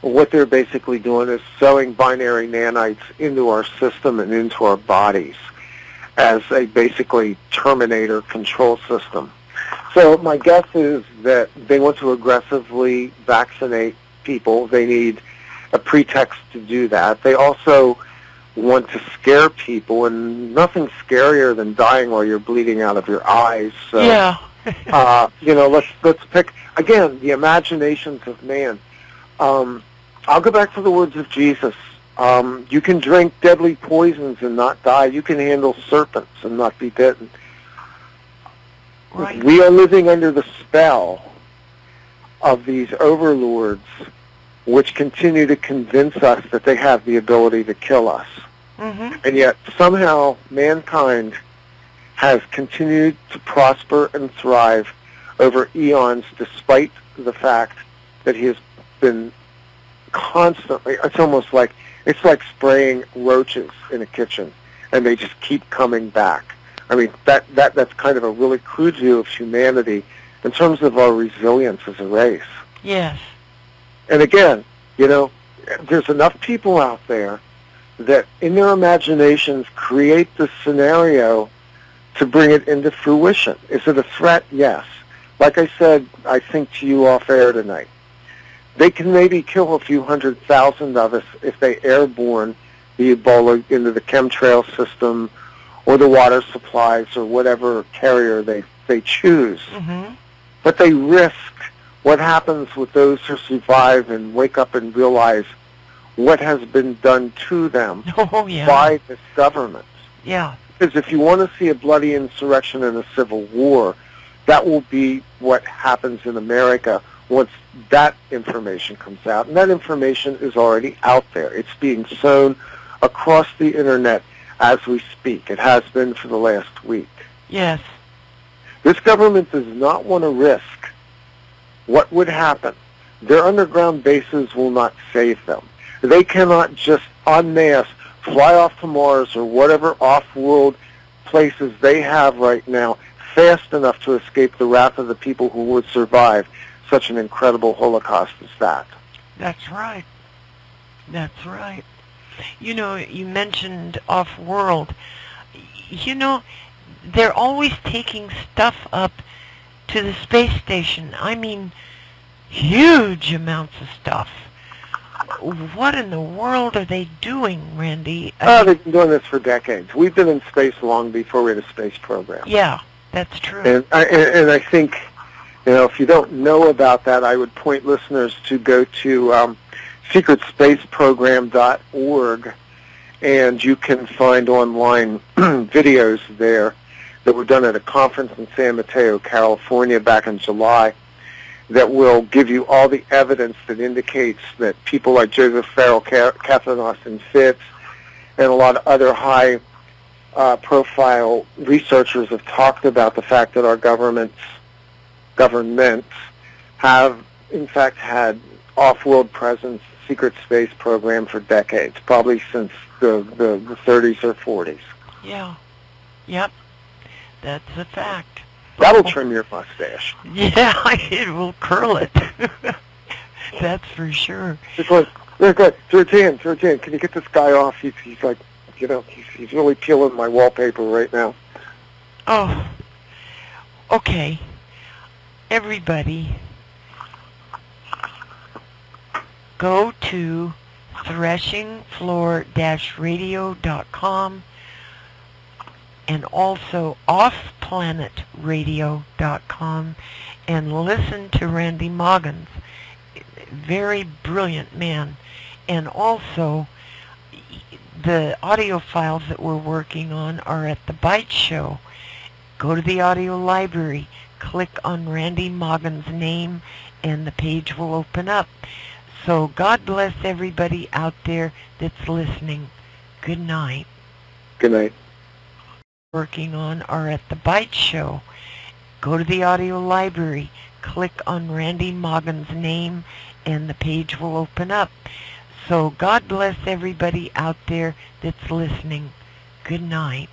what they're basically doing is sewing binary nanites into our system and into our bodies as a basically terminator control system. So my guess is that they want to aggressively vaccinate people. They need a pretext to do that. They also want to scare people, and nothing scarier than dying while you're bleeding out of your eyes. So, yeah. uh, you know, let's let's pick again the imaginations of man. Um, I'll go back to the words of Jesus. Um, you can drink deadly poisons and not die. You can handle serpents and not be bitten. Right. We are living under the spell of these overlords which continue to convince us that they have the ability to kill us. Mm-hmm. And yet somehow mankind has continued to prosper and thrive over eons despite the fact that he has been constantly, it's almost like, it's like spraying roaches in a kitchen and they just keep coming back. I mean, that, that, that's kind of a really crude view of humanity in terms of our resilience as a race. Yes. And again, you know, there's enough people out there that in their imaginations create the scenario to bring it into fruition. Is it a threat? Yes. Like I said, I think to you off air tonight, they can maybe kill a few hundred thousand of us if they airborne the Ebola into the chemtrail system or the water supplies or whatever carrier they, they choose. Mm-hmm. But they risk what happens with those who survive and wake up and realize what has been done to them Oh yeah. by this government. Yeah. Because if you want to see a bloody insurrection and a civil war, that will be what happens in America once that information comes out. And that information is already out there. It's being sown across the internet as we speak. It has been for the last week. Yes. This government does not want to risk what would happen. Their underground bases will not save them. They cannot just en masse fly off to Mars or whatever off-world places they have right now fast enough to escape the wrath of the people who would survive such an incredible Holocaust as that. That's right. That's right. You know, you mentioned off-world. You know, they're always taking stuff up to the space station. I mean, huge amounts of stuff. What in the world are they doing, Randy? I Oh, they've been doing this for decades. We've been in space long before we had a space program. yeah, that's true. And I, and and I think, you know, if you don't know about that, I would point listeners to go to um, secretspaceprogram.org, and you can find online videos there that were done at a conference in San Mateo, California, back in July, that will give you all the evidence that indicates that people like Joseph Farrell, Catherine Austin Fitts, and a lot of other high uh, profile researchers have talked about the fact that our governments governments have in fact had off-world presence secret space program for decades, probably since the, the, the 30s or 40s. yeah. Yep. That's a fact. That'll trim your mustache. Yeah, it will curl it. That's for sure. It's like, look, look, GeorgeAnne, GeorgeAnne, can you get this guy off? He's, he's like, you know, he's, he's really peeling my wallpaper right now. Oh, okay. Everybody, go to threshingfloor-radio.com. and also offplanetradio.com and listen to Randy Maugans. Very brilliant man. And also, the audio files that we're working on are at the Byte Show. Go to the audio library, click on Randy Maugans' name, and the page will open up. So God bless everybody out there that's listening. Good night. Good night. Working on are at the Byte Show. Go to the audio library, click on Randy Maugans' name, and the page will open up. So God bless everybody out there that's listening. Good night.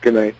Good night.